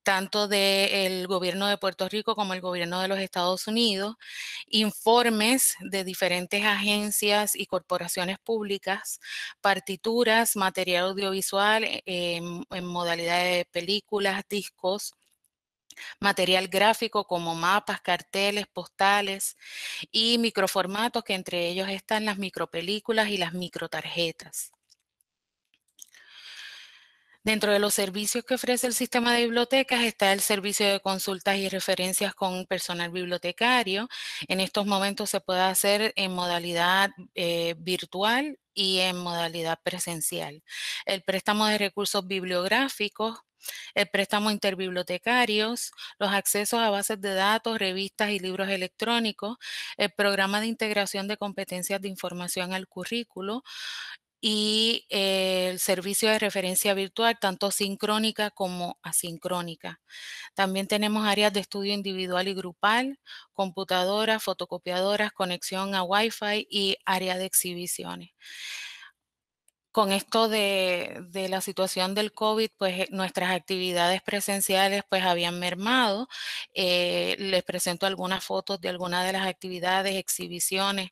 tanto del gobierno de Puerto Rico como el gobierno de los Estados Unidos, informes de diferentes agencias y corporaciones públicas, partituras, material audiovisual eh, en, en modalidad de películas, discos, material gráfico como mapas, carteles, postales y microformatos que entre ellos están las micropelículas y las microtarjetas. Dentro de los servicios que ofrece el sistema de bibliotecas está el servicio de consultas y referencias con personal bibliotecario. En estos momentos se puede hacer en modalidad eh, virtual y en modalidad presencial. El préstamo de recursos bibliográficos, el préstamo interbibliotecarios, los accesos a bases de datos, revistas y libros electrónicos, el programa de integración de competencias de información al currículo, y eh, el servicio de referencia virtual, tanto sincrónica como asincrónica. También tenemos áreas de estudio individual y grupal, computadoras, fotocopiadoras, conexión a Wi-Fi y área de exhibiciones con esto de, la situación del COVID, pues eh, nuestras actividades presenciales pues habían mermado. Eh, les presento algunas fotos de algunas de las actividades, exhibiciones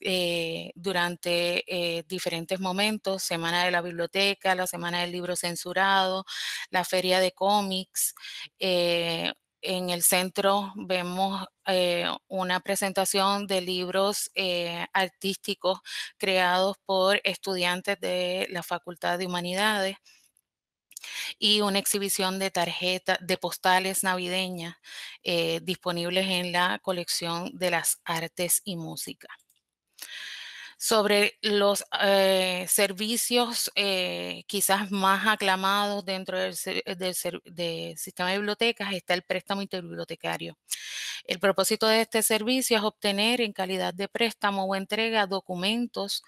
eh, durante diferentes momentos, Semana de la Biblioteca, la Semana del Libro Censurado, la Feria de Cómics, en el centro vemos eh, una presentación de libros eh, artísticos creados por estudiantes de la Facultad de Humanidades y una exhibición de tarjetas, de postales navideñas eh, disponibles en la colección de las artes y música sobre los eh, servicios eh, quizás más aclamados dentro del, sistema de bibliotecas está el préstamo interbibliotecario. El propósito de este servicio es obtener en calidad de préstamo o entrega documentos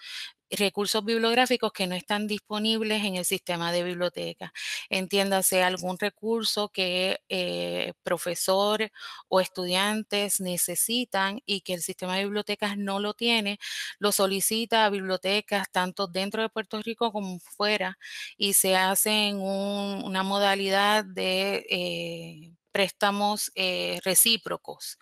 recursos bibliográficos que no están disponibles en el sistema de biblioteca. Entiéndase algún recurso que eh, profesor o estudiantes necesitan y que el sistema de bibliotecas no lo tiene, lo solicita a bibliotecas tanto dentro de Puerto Rico como fuera y se hace en una modalidad de eh, préstamos eh, recíprocos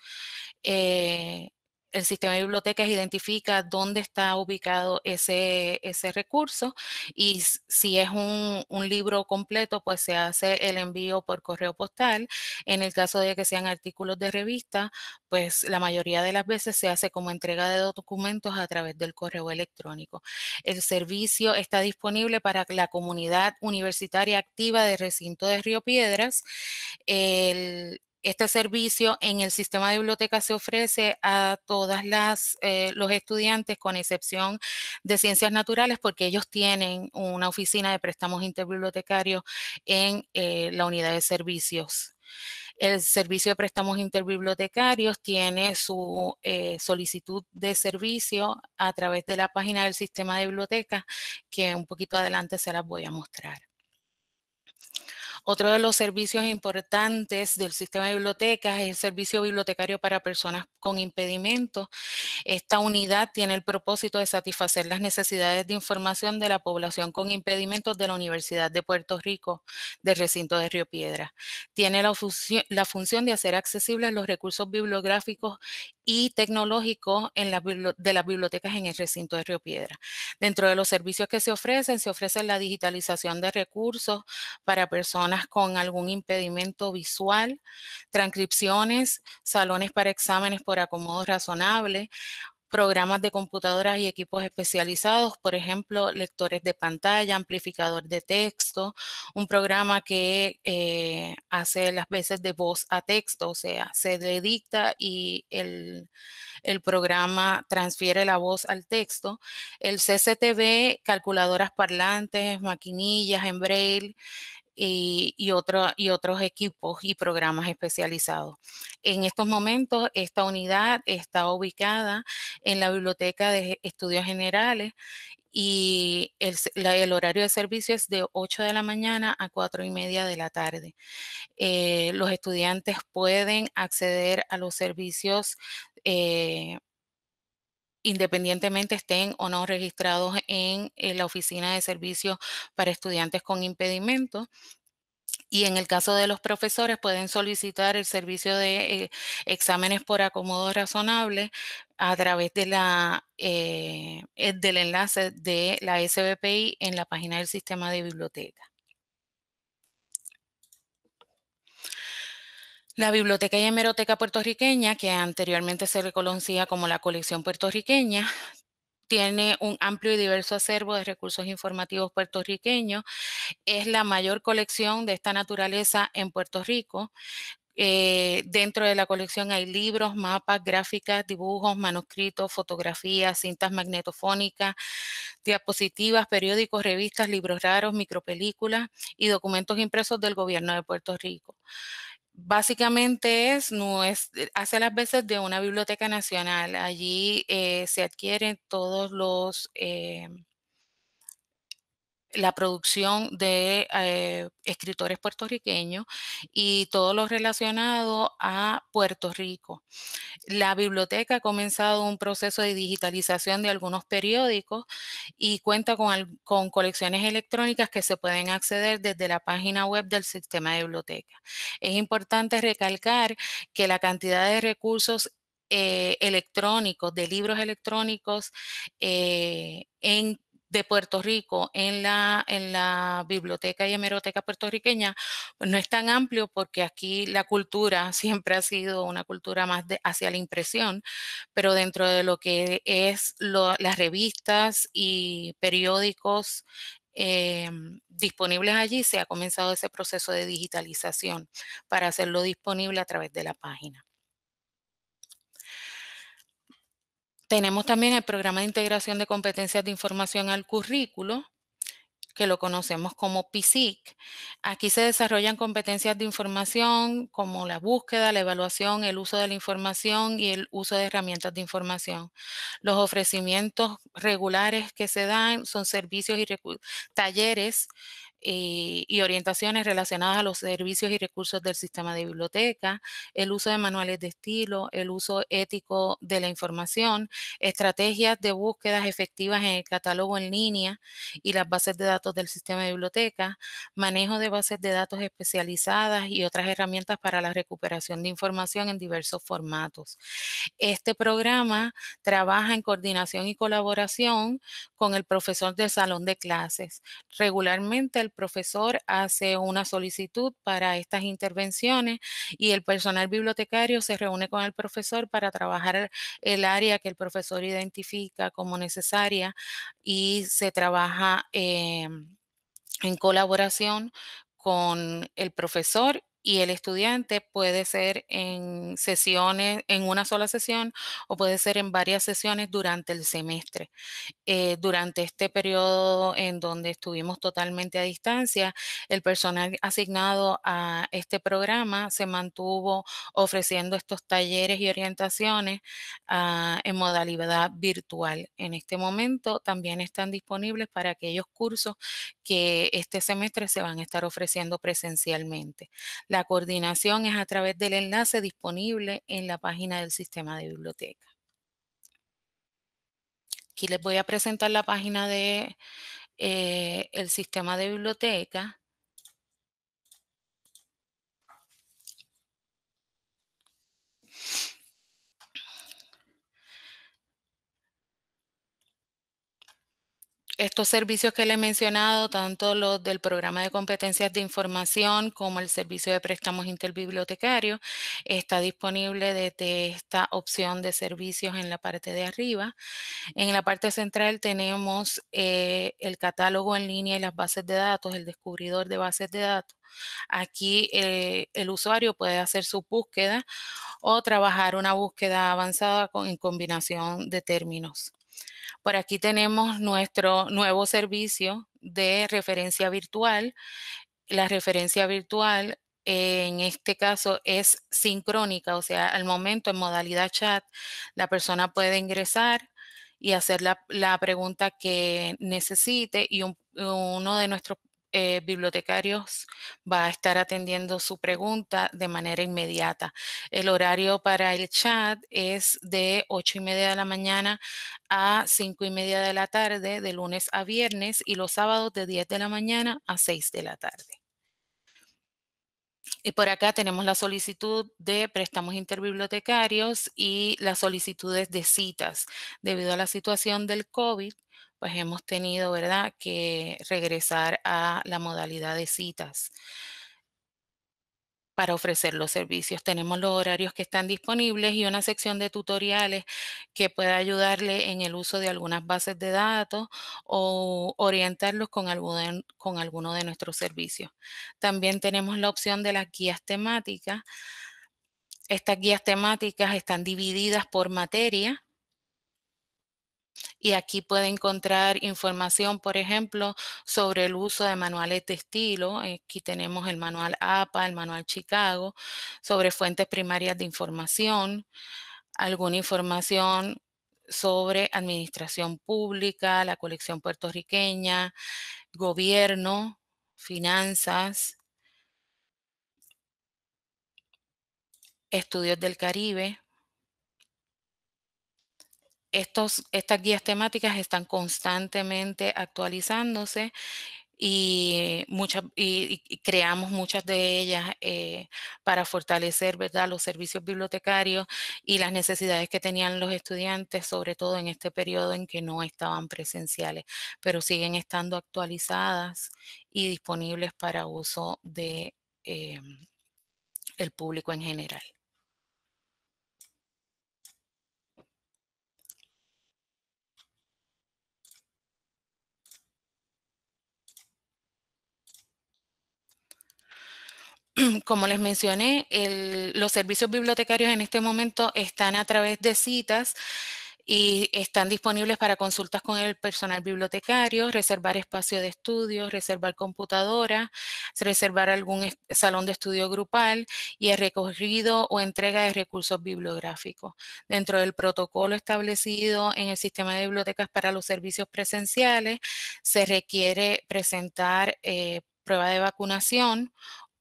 el sistema de bibliotecas identifica dónde está ubicado ese, ese recurso y si es un, libro completo, pues se hace el envío por correo postal. En el caso de que sean artículos de revista, pues la mayoría de las veces se hace como entrega de documentos a través del correo electrónico. El servicio está disponible para la comunidad universitaria activa de recinto de Río Piedras. El, este servicio en el sistema de biblioteca se ofrece a todas las eh, los estudiantes con excepción de ciencias naturales porque ellos tienen una oficina de préstamos interbibliotecarios en eh, la unidad de servicios. El servicio de préstamos interbibliotecarios tiene su eh, solicitud de servicio a través de la página del sistema de biblioteca que un poquito adelante se las voy a mostrar. Otro de los servicios importantes del sistema de bibliotecas es el servicio bibliotecario para personas con impedimentos. Esta unidad tiene el propósito de satisfacer las necesidades de información de la población con impedimentos de la Universidad de Puerto Rico del recinto de Río Piedra. Tiene la, la función de hacer accesibles los recursos bibliográficos y tecnológicos en de las bibliotecas en el recinto de Río Piedra. Dentro de los servicios que se ofrecen, se ofrece la digitalización de recursos para personas con algún impedimento visual, transcripciones, salones para exámenes por acomodo razonable, programas de computadoras y equipos especializados, por ejemplo, lectores de pantalla, amplificador de texto, un programa que eh, hace las veces de voz a texto, o sea, se le dicta y el, el programa transfiere la voz al texto. El CCTV, calculadoras parlantes, maquinillas en braille, y, y, y otros equipos y programas especializados. En estos momentos, esta unidad está ubicada en la Biblioteca de Estudios Generales y el, horario de servicio es de 8 de la mañana a 4 y media de la tarde. Eh, los estudiantes pueden acceder a los servicios eh, independientemente estén o no registrados en, la Oficina de Servicios para Estudiantes con Impedimento. Y en el caso de los profesores pueden solicitar el servicio de eh, exámenes por acomodo razonable a través de la, eh, eh, del enlace de la SBPI en la página del sistema de biblioteca. La Biblioteca y Hemeroteca Puertorriqueña, que anteriormente se reconocía como la colección puertorriqueña, tiene un amplio y diverso acervo de recursos informativos puertorriqueños. Es la mayor colección de esta naturaleza en Puerto Rico. Eh, dentro de la colección hay libros, mapas, gráficas, dibujos, manuscritos, fotografías, cintas magnetofónicas, diapositivas, periódicos, revistas, libros raros, micropelículas y documentos impresos del gobierno de Puerto Rico básicamente es, no es, eh, hace las veces de una biblioteca nacional. Allí eh, se adquieren todos los, eh, la producción de escritores puertorriqueños y todo lo relacionado a Puerto Rico. La biblioteca ha comenzado un proceso de digitalización de algunos periódicos y cuenta con, con colecciones electrónicas que se pueden acceder desde la página web del sistema de biblioteca. Es importante recalcar que la cantidad de recursos eh, electrónicos, de libros electrónicos eh, en de Puerto Rico en la, en la biblioteca y hemeroteca puertorriqueña pues no es tan amplio porque aquí la cultura <laughs> siempre ha sido una cultura más de, hacia la impresión, pero dentro de lo que es las revistas y periódicos em, disponibles allí, se ha comenzado ese proceso de digitalización para hacerlo disponible a través de la página. Tenemos también el programa de integración de competencias de información al currículo, que lo conocemos como PSIC. Aquí se desarrollan competencias de información como la búsqueda, la evaluación, el uso de la información y el uso de herramientas de información. Los ofrecimientos regulares que se dan son servicios y talleres eh, y orientaciones relacionadas a los servicios y recursos del sistema de biblioteca, el uso de manuales de estilo, el uso ético de la información, estrategias de búsquedas efectivas en el catálogo en línea y las bases de datos del sistema de biblioteca, manejo de bases de datos especializadas y otras herramientas para la recuperación de información en diversos formatos. Este programa trabaja en coordinación y colaboración con el profesor del salón de clases. Regularmente el profesor hace una solicitud para estas intervenciones y el personal bibliotecario se reúne con el profesor para trabajar el área que el profesor identifica como necesaria y se trabaja em, en colaboración con el profesor y el estudiante puede ser en sesiones, en una sola sesión o puede ser en varias sesiones durante el semestre. Eh, durante este periodo en donde estuvimos totalmente a distancia, el personal asignado a este programa se mantuvo ofreciendo estos talleres y orientaciones ah, en modalidad virtual. En este momento también están disponibles para aquellos cursos que este semestre se van a estar ofreciendo presencialmente. La coordinación es a través del enlace disponible en la página del sistema de biblioteca. Aquí les voy a presentar la página de eh, sistema de biblioteca. Estos servicios que le he mencionado, tanto los del programa de competencias de información como el servicio de préstamos interbibliotecarios, está disponible desde esta opción de servicios en la parte de arriba. En la parte central tenemos eh, el catálogo en línea y las bases de datos, el descubridor de bases de datos. Aquí eh, el usuario puede hacer su búsqueda o trabajar una búsqueda avanzada en combinación de términos. Por aquí tenemos nuestro nuevo servicio de referencia virtual. La referencia virtual en este caso es sincrónica, o sea, al momento en modalidad chat, la persona puede ingresar y hacer la, pregunta que necesite y uno de nuestros eh, bibliotecarios va a estar atendiendo su pregunta de manera inmediata. El horario para el chat es de 8 y media de la mañana a 5 y media de la tarde, de lunes a viernes, y los sábados de 10 de la mañana a 6 de la tarde. Y por acá tenemos la solicitud de préstamos interbibliotecarios y las solicitudes de citas. Debido a la situación del COVID, pues hemos tenido, ¿verdad?, que regresar a la modalidad de citas para ofrecer los servicios. Tenemos los horarios que están disponibles y una sección de tutoriales que pueda ayudarle en el uso de algunas bases de datos o orientarlos con alguno con alguno de nuestros servicios. También tenemos la opción de las guías temáticas. Estas guías temáticas están divididas por materia y aquí puede encontrar información, por ejemplo, sobre el uso de manuales de estilo. Aquí tenemos el manual APA, el manual Chicago, sobre fuentes primarias de información, alguna información sobre administración pública, la colección puertorriqueña, gobierno, finanzas, estudios del Caribe, estos, estas guías temáticas están constantemente actualizándose y, y, creamos muchas de ellas eh, para fortalecer ¿verdad? los servicios bibliotecarios y las necesidades que tenían los estudiantes, sobre todo en este periodo en que no estaban presenciales, pero siguen estando actualizadas y disponibles para uso de eh, el público en general. <clears throat> como les mencioné, los servicios bibliotecarios en este momento están a través de citas y están disponibles para consultas con el personal bibliotecario, reservar espacio de estudio, reservar computadora, reservar algún salón de estudio grupal y el recogido o entrega de recursos bibliográficos. Dentro del protocolo establecido en el sistema de bibliotecas para los servicios presenciales, se requiere presentar eh, prueba de vacunación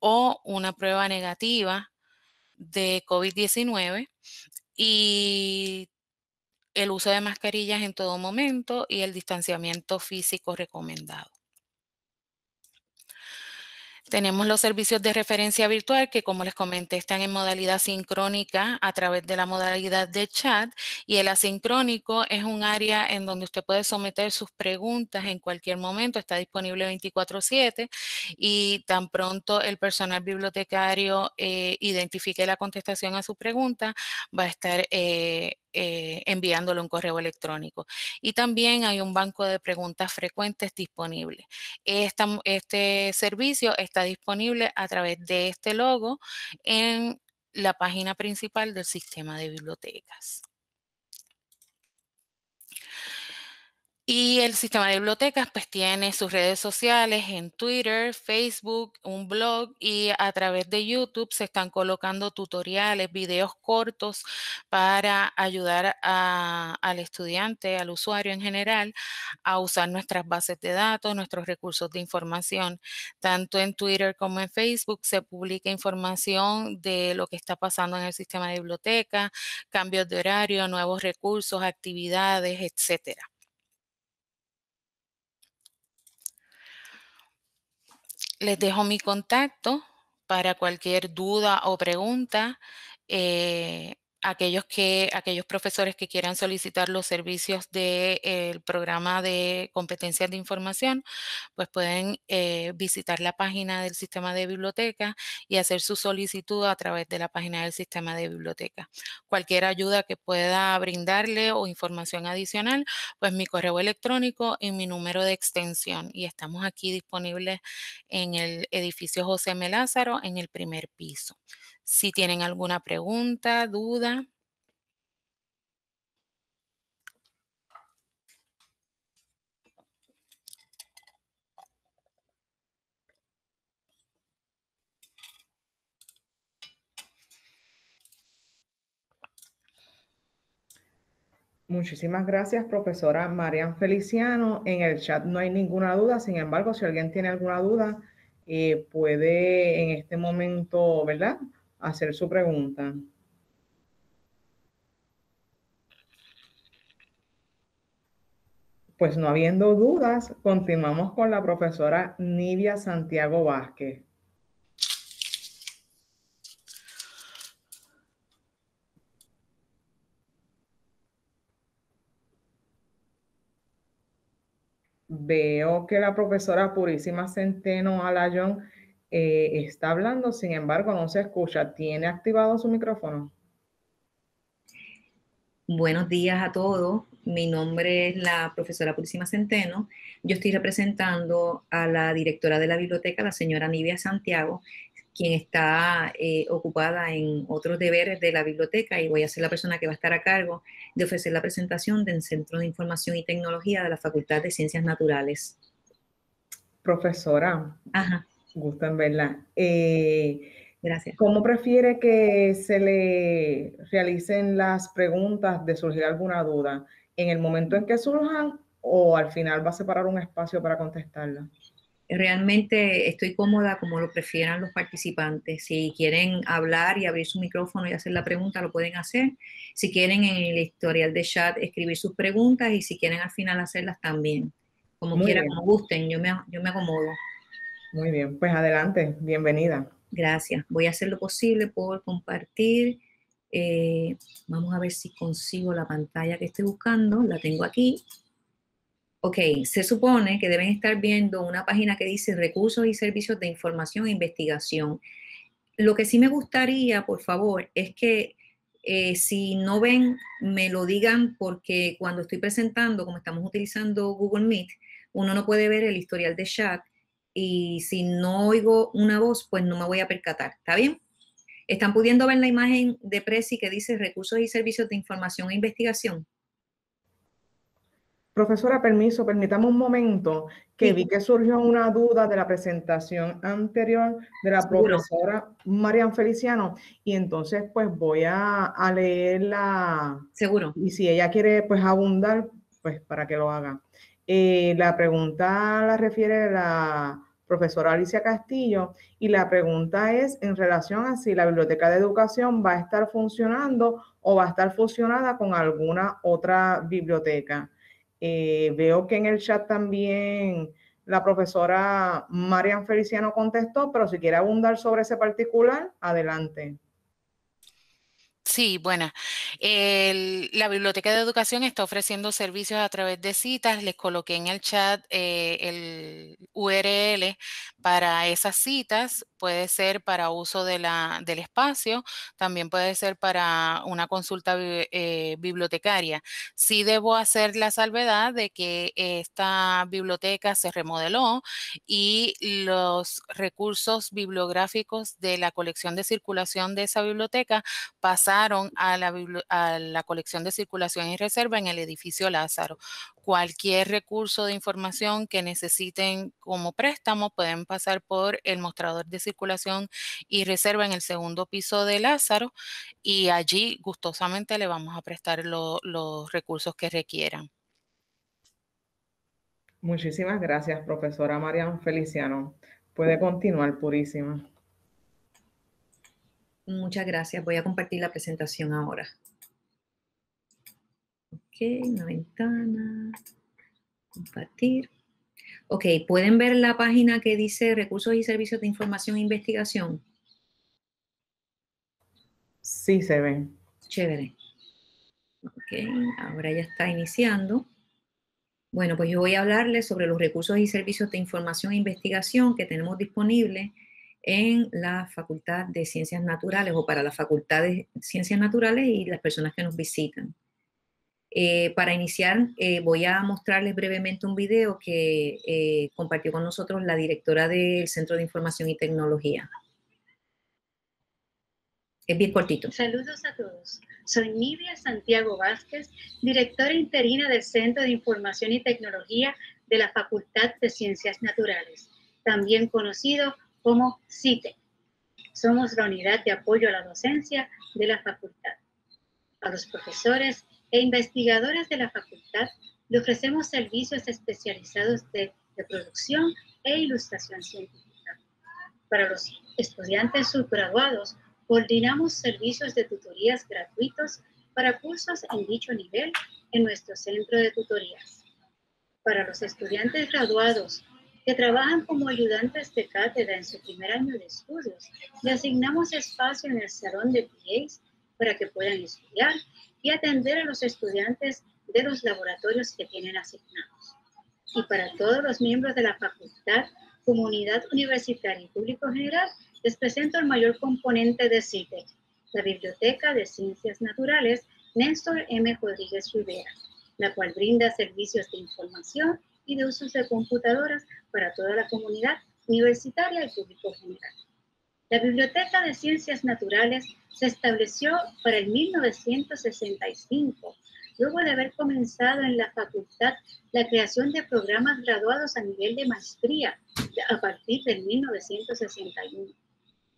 o una prueba negativa de COVID-19 y el uso de mascarillas en todo momento y el distanciamiento físico recomendado. Tenemos los servicios de referencia virtual que, como les comenté, están en modalidad sincrónica a través de la modalidad de chat y el asincrónico es un área en donde usted puede someter sus preguntas en cualquier momento, está disponible 24/7 y tan pronto el personal bibliotecario eh, identifique la contestación a su pregunta, va a estar eh, eh, enviándolo un correo electrónico. Y también hay un banco de preguntas frecuentes disponible. este servicio está disponible a través de este logo en la página principal del sistema de bibliotecas. Y el sistema de bibliotecas pues tiene sus redes sociales en Twitter, Facebook, un blog y a través de YouTube se están colocando tutoriales, videos cortos para ayudar al estudiante, al usuario en general a usar nuestras bases de datos, nuestros recursos de información. Tanto en Twitter como en Facebook se publica información de lo que está pasando en el sistema de biblioteca, cambios de horario, nuevos recursos, actividades, etcétera. Les dejo mi contacto para cualquier duda o pregunta. Eh, aquellos, que, aquellos profesores que quieran solicitar los servicios del programa de competencias de información, pues pueden eh, visitar la página del sistema de biblioteca y hacer su solicitud a través de la página del sistema de biblioteca. Cualquier ayuda que pueda brindarle o información adicional, pues mi correo electrónico y mi número de extensión. Y estamos aquí disponibles en el edificio José M. Lázaro en el primer piso. Si tienen alguna pregunta, duda. Muchísimas gracias, profesora Marian Feliciano. En el chat no hay ninguna duda, sin embargo, si alguien tiene alguna duda, eh, puede en este momento, ¿verdad? Hacer su pregunta. Pues no habiendo dudas, continuamos con la profesora Nidia Santiago Vázquez. Veo que la profesora Purísima Centeno Alayón eh, está hablando, sin embargo, no se escucha. ¿Tiene activado su micrófono? Buenos días a todos. Mi nombre es la profesora Purísima Centeno. Yo estoy representando a la directora de la biblioteca, la señora Nivia Santiago, quien está eh, ocupada en otros deberes de la biblioteca y voy a ser la persona que va a estar a cargo de ofrecer la presentación del Centro de Información y Tecnología de la Facultad de Ciencias Naturales. Profesora. Ajá. Gusto en verla. Eh, Gracias. ¿Cómo prefiere que se le realicen las preguntas de surgir alguna duda? ¿En el momento en que surjan o al final va a separar un espacio para contestarla? Realmente estoy cómoda como lo prefieran los participantes. Si quieren hablar y abrir su micrófono y hacer la pregunta, lo pueden hacer. Si quieren en el historial de chat escribir sus preguntas y si quieren al final hacerlas también. como quieran, como gusten, yo me, yo me acomodo. Muy bien, pues adelante, bienvenida. Gracias. Voy a hacer lo posible por compartir. Eh, vamos a ver si consigo la pantalla que estoy buscando. La tengo aquí. Ok, se supone que deben estar viendo una página que dice recursos y servicios de información e investigación. Lo que sí me gustaría, por favor, es que eh, si no ven, me lo digan porque cuando estoy presentando, como estamos utilizando Google Meet, uno no puede ver el historial de chat y si no oigo una voz, pues no me voy a percatar. ¿Está bien? ¿Están pudiendo ver la imagen de Prezi que dice recursos y servicios de información e investigación? Profesora, permiso, permítame un momento, que vi que surgió una duda de la presentación anterior de la profesora Marian Feliciano, y entonces pues voy a, a leerla. Seguro. Y si ella quiere pues abundar, pues para que lo haga. Eh, la pregunta la refiere la profesora Alicia Castillo y la pregunta es en relación a si la biblioteca de educación va a estar funcionando o va a estar fusionada con alguna otra biblioteca. Eh, veo que en el chat también la profesora Marian Feliciano contestó, pero si quiere abundar sobre ese particular, adelante. Sí, bueno, la Biblioteca de Educación está ofreciendo servicios a través de citas. Les coloqué en el chat eh, el URL para esas citas. Puede ser para uso del espacio, también puede ser para una consulta eh, bibliotecaria. Sí debo hacer la salvedad de que esta biblioteca se remodeló y los recursos bibliográficos de la colección de circulación de esa biblioteca pasaron a la colección de circulación y reserva en el edificio Lázaro. Cualquier recurso de información que necesiten como préstamo pueden pasar por el mostrador de circulación y reserva en el segundo piso de Lázaro y allí gustosamente le vamos a prestar los recursos que requieran. Muchísimas gracias, profesora Marian Feliciano. Puede continuar, Purísima. Muchas gracias. Voy a compartir la presentación ahora. Ok, una ventana. Compartir. Ok, ¿pueden ver la página que dice Recursos y Servicios de Información e Investigación? Sí, se ve. Chévere. Ok, ahora ya está iniciando. Bueno, pues yo voy a hablarles sobre los recursos y servicios de información e investigación que tenemos disponibles en la Facultad de Ciencias Naturales o para la Facultad de Ciencias Naturales y las personas que nos visitan. Eh, para iniciar, eh, voy a mostrarles brevemente un video que eh, compartió con nosotros la directora del Centro de Información y Tecnología. Es bien cortito. Saludos a todos. Soy Nidia Santiago Vázquez, directora interina del Centro de Información y Tecnología de la Facultad de Ciencias Naturales, también conocido como CITE. Somos la unidad de apoyo a la docencia de la facultad. A los profesores e investigadores de la facultad le ofrecemos servicios especializados de, producción e ilustración científica. Para los estudiantes subgraduados, coordinamos servicios de tutorías gratuitos para cursos en dicho nivel en nuestro centro de tutorías. Para los estudiantes graduados que trabajan como ayudantes de cátedra en su primer año de estudios. Le asignamos espacio en el salón de PAs para que puedan estudiar y atender a los estudiantes de los laboratorios que tienen asignados. Y para todos los miembros de la facultad, comunidad universitaria y público general, les presento el mayor componente de CITEC, la Biblioteca de Ciencias Naturales Néstor M. Rodríguez Rivera, la cual brinda servicios de información y de usos de computadoras para toda la comunidad universitaria y público general. La Biblioteca de Ciencias Naturales se estableció para el 1965, luego de haber comenzado en la facultad la creación de programas graduados a nivel de maestría a partir del 1961.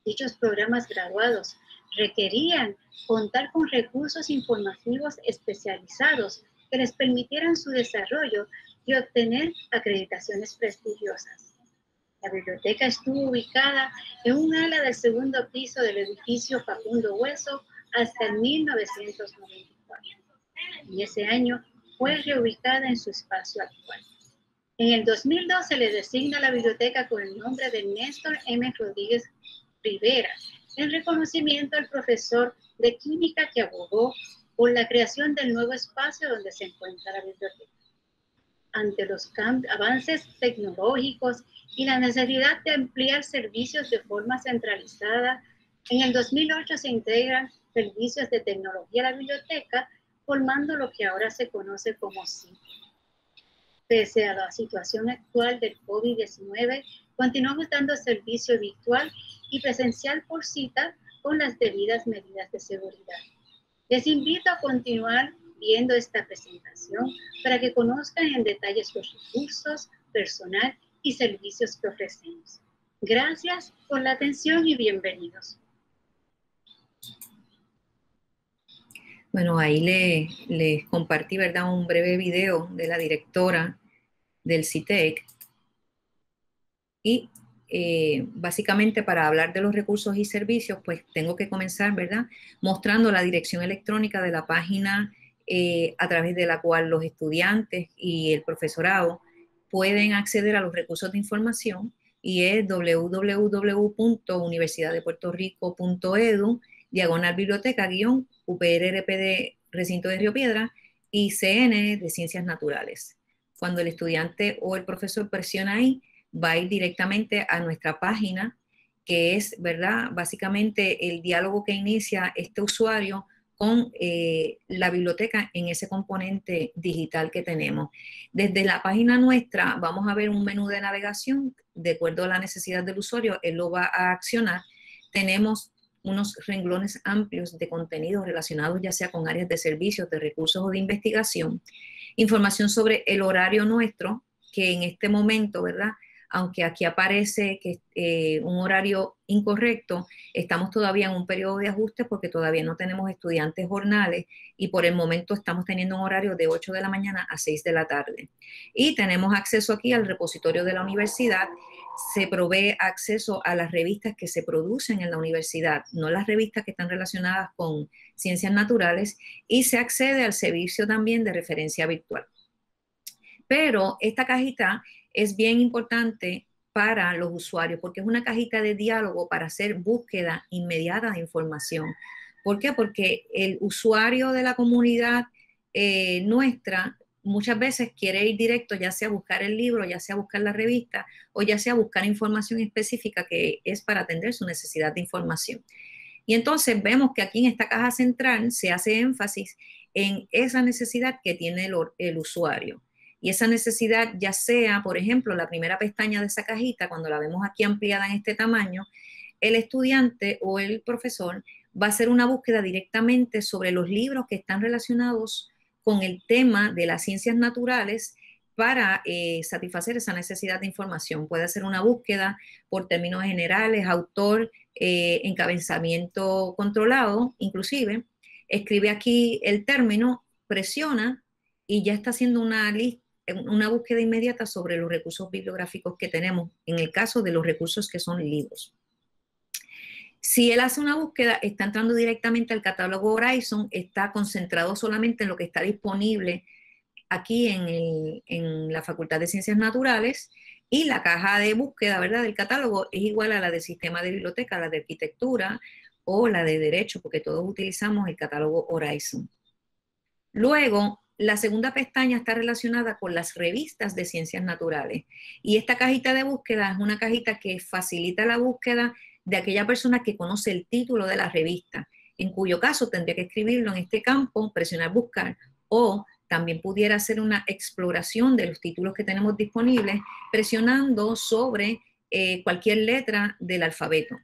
Dichos programas graduados requerían contar con recursos informativos especializados que les permitieran su desarrollo y obtener acreditaciones prestigiosas. La biblioteca estuvo ubicada en un ala del segundo piso del edificio Facundo Hueso hasta el 1994. Y ese año fue reubicada en su espacio actual. En el 2002 se le designa la biblioteca con el nombre de Néstor M. Rodríguez Rivera, en reconocimiento al profesor de química que abogó por la creación del nuevo espacio donde se encuentra la biblioteca. Ante los avances tecnológicos y la necesidad de ampliar servicios de forma centralizada, en el 2008 se integran servicios de tecnología a la biblioteca, formando lo que ahora se conoce como CIP. Pese a la situación actual del COVID-19, continuamos dando servicio virtual y presencial por cita con las debidas medidas de seguridad. Les invito a continuar viendo esta presentación para que conozcan en detalle los recursos, personal y servicios que ofrecemos. Gracias por la atención y bienvenidos. Bueno, ahí les le compartí, ¿verdad? Un breve video de la directora del CITEC. Y eh, básicamente para hablar de los recursos y servicios, pues tengo que comenzar, ¿verdad? Mostrando la dirección electrónica de la página eh, a través de la cual los estudiantes y el profesorado pueden acceder a los recursos de información y es www.universidaddepuertorico.edu diagonal biblioteca guion UPRRPD recinto de Río Piedra y CN de Ciencias Naturales. Cuando el estudiante o el profesor presiona ahí, va a ir directamente a nuestra página, que es, ¿verdad? Básicamente el diálogo que inicia este usuario con eh, la biblioteca en ese componente digital que tenemos. Desde la página nuestra vamos a ver un menú de navegación, de acuerdo a la necesidad del usuario, él lo va a accionar. Tenemos unos renglones amplios de contenidos relacionados ya sea con áreas de servicios, de recursos o de investigación, información sobre el horario nuestro, que en este momento, ¿verdad? Aunque aquí aparece que eh, un horario incorrecto, estamos todavía en un periodo de ajuste porque todavía no tenemos estudiantes jornales y por el momento estamos teniendo un horario de 8 de la mañana a 6 de la tarde. Y tenemos acceso aquí al repositorio de la universidad se provee acceso a las revistas que se producen en la universidad, no las revistas que están relacionadas con ciencias naturales, y se accede al servicio también de referencia virtual. Pero esta cajita es bien importante para los usuarios porque es una cajita de diálogo para hacer búsqueda inmediata de información. ¿Por qué? Porque el usuario de la comunidad eh, nuestra muchas veces quiere ir directo, ya sea a buscar el libro, ya sea a buscar la revista o ya sea a buscar información específica que es para atender su necesidad de información. Y entonces vemos que aquí en esta caja central se hace énfasis en esa necesidad que tiene el, el usuario. Y esa necesidad ya sea, por ejemplo, la primera pestaña de esa cajita, cuando la vemos aquí ampliada en este tamaño, el estudiante o el profesor va a hacer una búsqueda directamente sobre los libros que están relacionados con el tema de las ciencias naturales para eh, satisfacer esa necesidad de información. Puede hacer una búsqueda por términos generales, autor, eh, encabezamiento controlado, inclusive. Escribe aquí el término, presiona y ya está haciendo una lista una búsqueda inmediata sobre los recursos bibliográficos que tenemos, en el caso de los recursos que son libros. Si él hace una búsqueda, está entrando directamente al catálogo Horizon, está concentrado solamente en lo que está disponible aquí en, la Facultad de Ciencias Naturales y la caja de búsqueda, ¿verdad?, del catálogo es igual a la del sistema de biblioteca, la de arquitectura o la de derecho, porque todos utilizamos el catálogo Horizon. Luego, la segunda pestaña está relacionada con las revistas de ciencias naturales y esta cajita de búsqueda es una cajita que facilita la búsqueda de aquella persona que conoce el título de la revista, en cuyo caso tendría que escribirlo en este campo, presionar buscar, o también pudiera hacer una exploración de los títulos que tenemos disponibles presionando sobre eh, cualquier letra del alfabeto.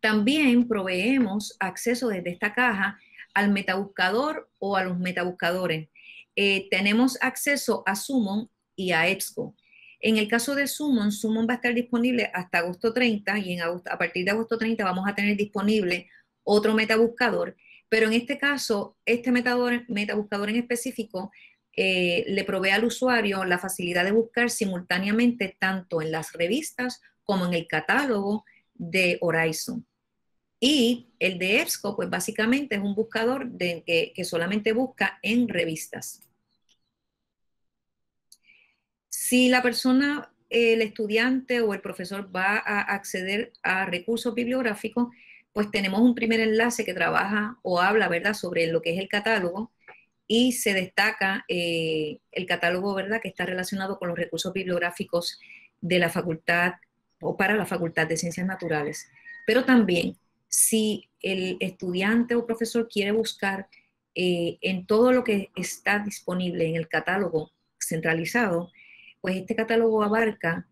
También proveemos acceso desde esta caja al metabuscador o a los metabuscadores. Eh, tenemos acceso a Summon y a EBSCO. En el caso de Summon, Summon va a estar disponible hasta agosto 30 y en a partir de agosto 30 vamos a tener disponible otro metabuscador, pero en este caso, este metabuscador en específico eh, le provee al usuario la facilidad de buscar simultáneamente tanto en las revistas como en el catálogo de Horizon. Y el de EBSCO, pues básicamente es un buscador de, que solamente busca en revistas. Si la persona, el estudiante o el profesor va a acceder a recursos bibliográficos, pues tenemos un primer enlace que trabaja o habla, ¿verdad?, sobre lo que es el catálogo y se destaca eh, el catálogo, ¿verdad?, que está relacionado con los recursos bibliográficos de la facultad o para la Facultad de Ciencias Naturales. Pero también, si el estudiante o profesor quiere buscar eh, en todo lo que está disponible en el catálogo centralizado, pues este catálogo abarca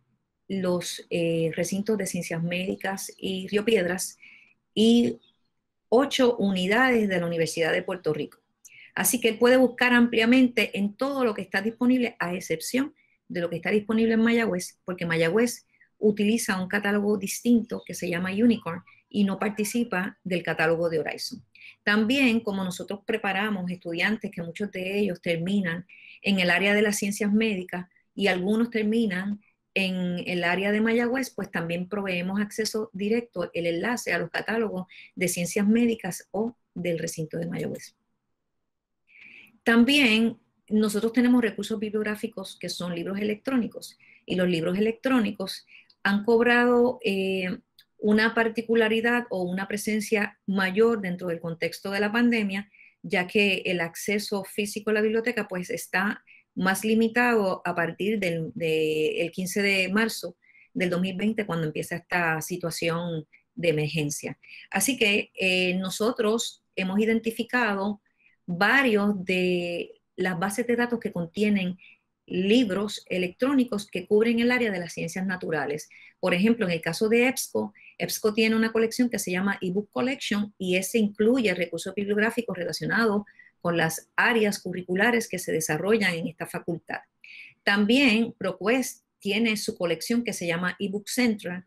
los eh, recintos de ciencias médicas y Río Piedras, y ocho unidades de la Universidad de Puerto Rico. Así que puede buscar ampliamente en todo lo que está disponible, a excepción de lo que está disponible en Mayagüez, porque Mayagüez utiliza un catálogo distinto que se llama Unicorn y no participa del catálogo de Horizon. También, como nosotros preparamos estudiantes, que muchos de ellos terminan en el área de las ciencias médicas y algunos terminan en el área de Mayagüez, pues también proveemos acceso directo, el enlace a los catálogos de ciencias médicas o del recinto de Mayagüez. También nosotros tenemos recursos bibliográficos que son libros electrónicos y los libros electrónicos han cobrado eh, una particularidad o una presencia mayor dentro del contexto de la pandemia, ya que el acceso físico a la biblioteca pues está más limitado a partir del 15 de marzo del 2020, cuando empieza esta situación de emergencia. Así que eh, nosotros hemos identificado varios de las bases de datos que contienen libros electrónicos que cubren el área de las ciencias naturales. Por ejemplo, en el caso de EBSCO, EBSCO tiene una colección que se llama eBook Collection y ese incluye recursos bibliográficos relacionados con las áreas curriculares que se desarrollan en esta facultad. También ProQuest tiene su colección que se llama eBook Central.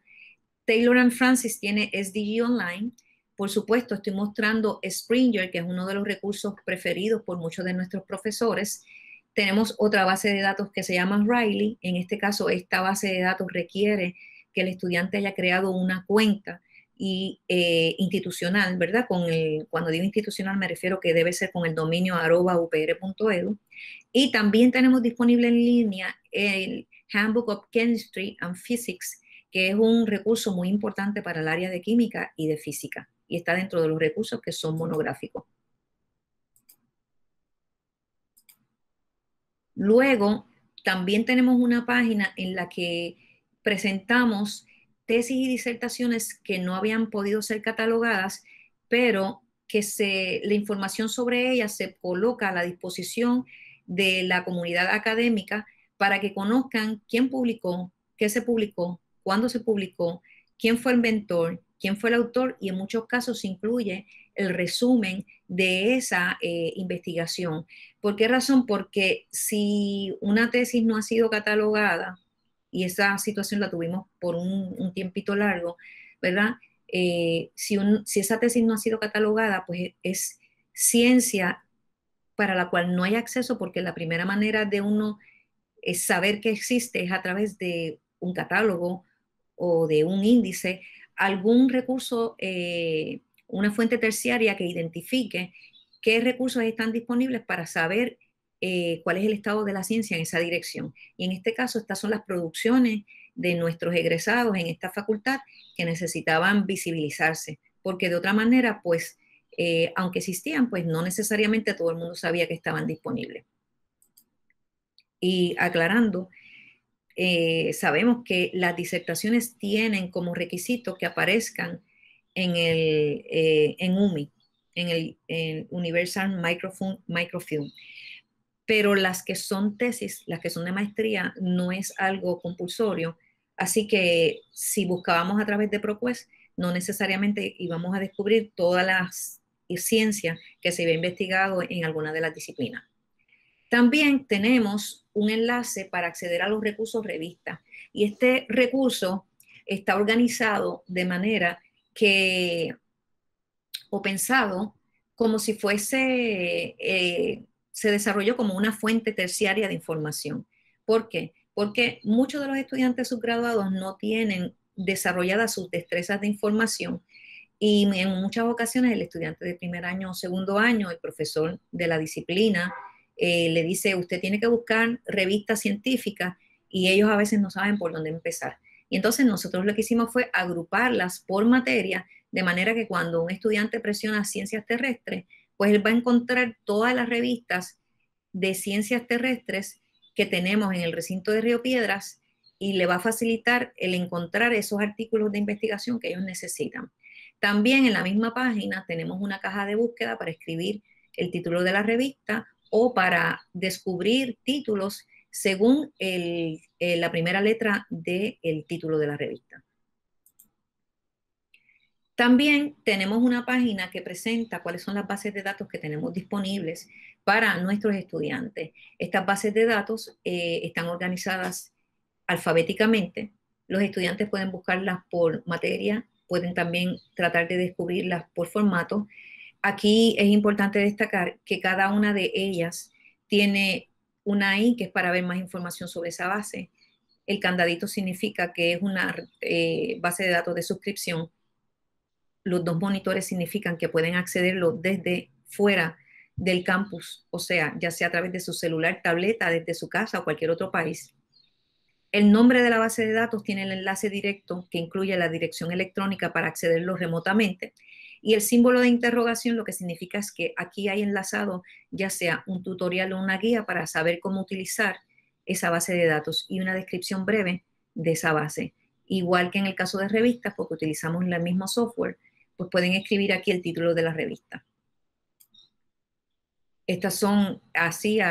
Taylor and Francis tiene SDG Online. Por supuesto, estoy mostrando Springer, que es uno de los recursos preferidos por muchos de nuestros profesores. Tenemos otra base de datos que se llama Riley. En este caso, esta base de datos requiere que el estudiante haya creado una cuenta y eh, institucional, ¿verdad? Con cuando digo institucional me refiero que debe ser con el dominio arroba upr.edu. Y también tenemos disponible en línea el Handbook of Chemistry and Physics, que es un recurso muy importante para el área de química y de física, y está dentro de los recursos que son monográficos. Luego, también tenemos una página en la que presentamos tesis y disertaciones que no habían podido ser catalogadas, pero que se, la información sobre ellas se coloca a la disposición de la comunidad académica para que conozcan quién publicó, qué se publicó, cuándo se publicó, quién fue el mentor, quién fue el autor y en muchos casos se incluye el resumen de esa eh, investigación. ¿Por qué razón? Porque si una tesis no ha sido catalogada, y esa situación la tuvimos por un, tiempito largo, ¿verdad? Eh, si, si esa tesis no ha sido catalogada, pues es ciencia para la cual no hay acceso porque la primera manera de uno es saber que existe es a través de un catálogo o de un índice, algún recurso, eh, una fuente terciaria que identifique qué recursos están disponibles para saber eh, cuál es el estado de la ciencia en esa dirección. Y en este caso, estas son las producciones de nuestros egresados en esta facultad que necesitaban visibilizarse, porque de otra manera, pues, eh, aunque existían, pues no necesariamente todo el mundo sabía que estaban disponibles. Y aclarando, eh, sabemos que las disertaciones tienen como requisito que aparezcan en el en UMI, en el Universal Microfilm, Microfilm pero las que son tesis, las que son de maestría, no es algo compulsorio. Así que si buscábamos a través de ProQuest, no necesariamente íbamos a descubrir todas las ciencias que se había investigado en alguna de las disciplinas. También tenemos un enlace para acceder a los recursos revistas y este recurso está organizado de manera que, o pensado como si fuese eh, se desarrolló como una fuente terciaria de información. ¿Por qué? Porque muchos de los estudiantes subgraduados no tienen desarrolladas sus destrezas de información y en muchas ocasiones el estudiante de primer año o segundo año, el profesor de la disciplina, eh, le dice, usted tiene que buscar revistas científicas y ellos a veces no saben por dónde empezar. Y entonces nosotros lo que hicimos fue agruparlas por materia, de manera que cuando un estudiante presiona ciencias terrestres, pues él va a encontrar todas las revistas de ciencias terrestres que tenemos en el recinto de Río Piedras y le va a facilitar el encontrar esos artículos de investigación que ellos necesitan. También en la misma página tenemos una caja de búsqueda para escribir el título de la revista o para descubrir títulos según eh, la primera letra del título de la revista. También tenemos una página que presenta cuáles son las bases de datos que tenemos disponibles para nuestros estudiantes. Estas bases de datos eh, están organizadas alfabéticamente. Los estudiantes pueden buscarlas por materia, pueden también tratar de descubrirlas por formato. Aquí es importante destacar que cada una de ellas tiene una I que es para ver más información sobre esa base. El candadito significa que es una eh, base de datos de suscripción. Los dos monitores significan que pueden accederlo desde fuera del campus, o sea, ya sea a través de su celular, tableta, desde su casa o cualquier otro país. El nombre de la base de datos tiene el enlace directo que incluye la dirección electrónica para accederlo remotamente. Y el símbolo de interrogación lo que significa es que aquí hay enlazado ya sea un tutorial o una guía para saber cómo utilizar esa base de datos y una descripción breve de esa base. Igual que en el caso de revistas, porque utilizamos el mismo software, pues pueden escribir aquí el título de la revista. Estas son así,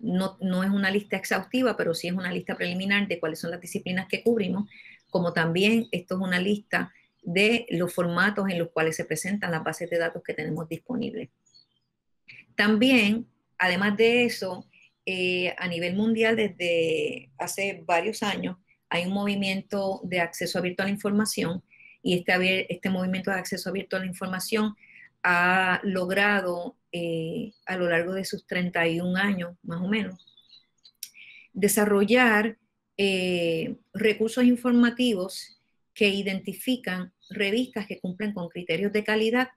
no, no es una lista exhaustiva, pero sí es una lista preliminar de cuáles son las disciplinas que cubrimos, como también esto es una lista de los formatos en los cuales se presentan las bases de datos que tenemos disponibles. También, además de eso, eh, a nivel mundial desde hace varios años hay un movimiento de acceso abierto a la información y este, este movimiento de acceso abierto a la información ha logrado eh, a lo largo de sus 31 años, más o menos, desarrollar eh, recursos informativos que identifican revistas que cumplen con criterios de calidad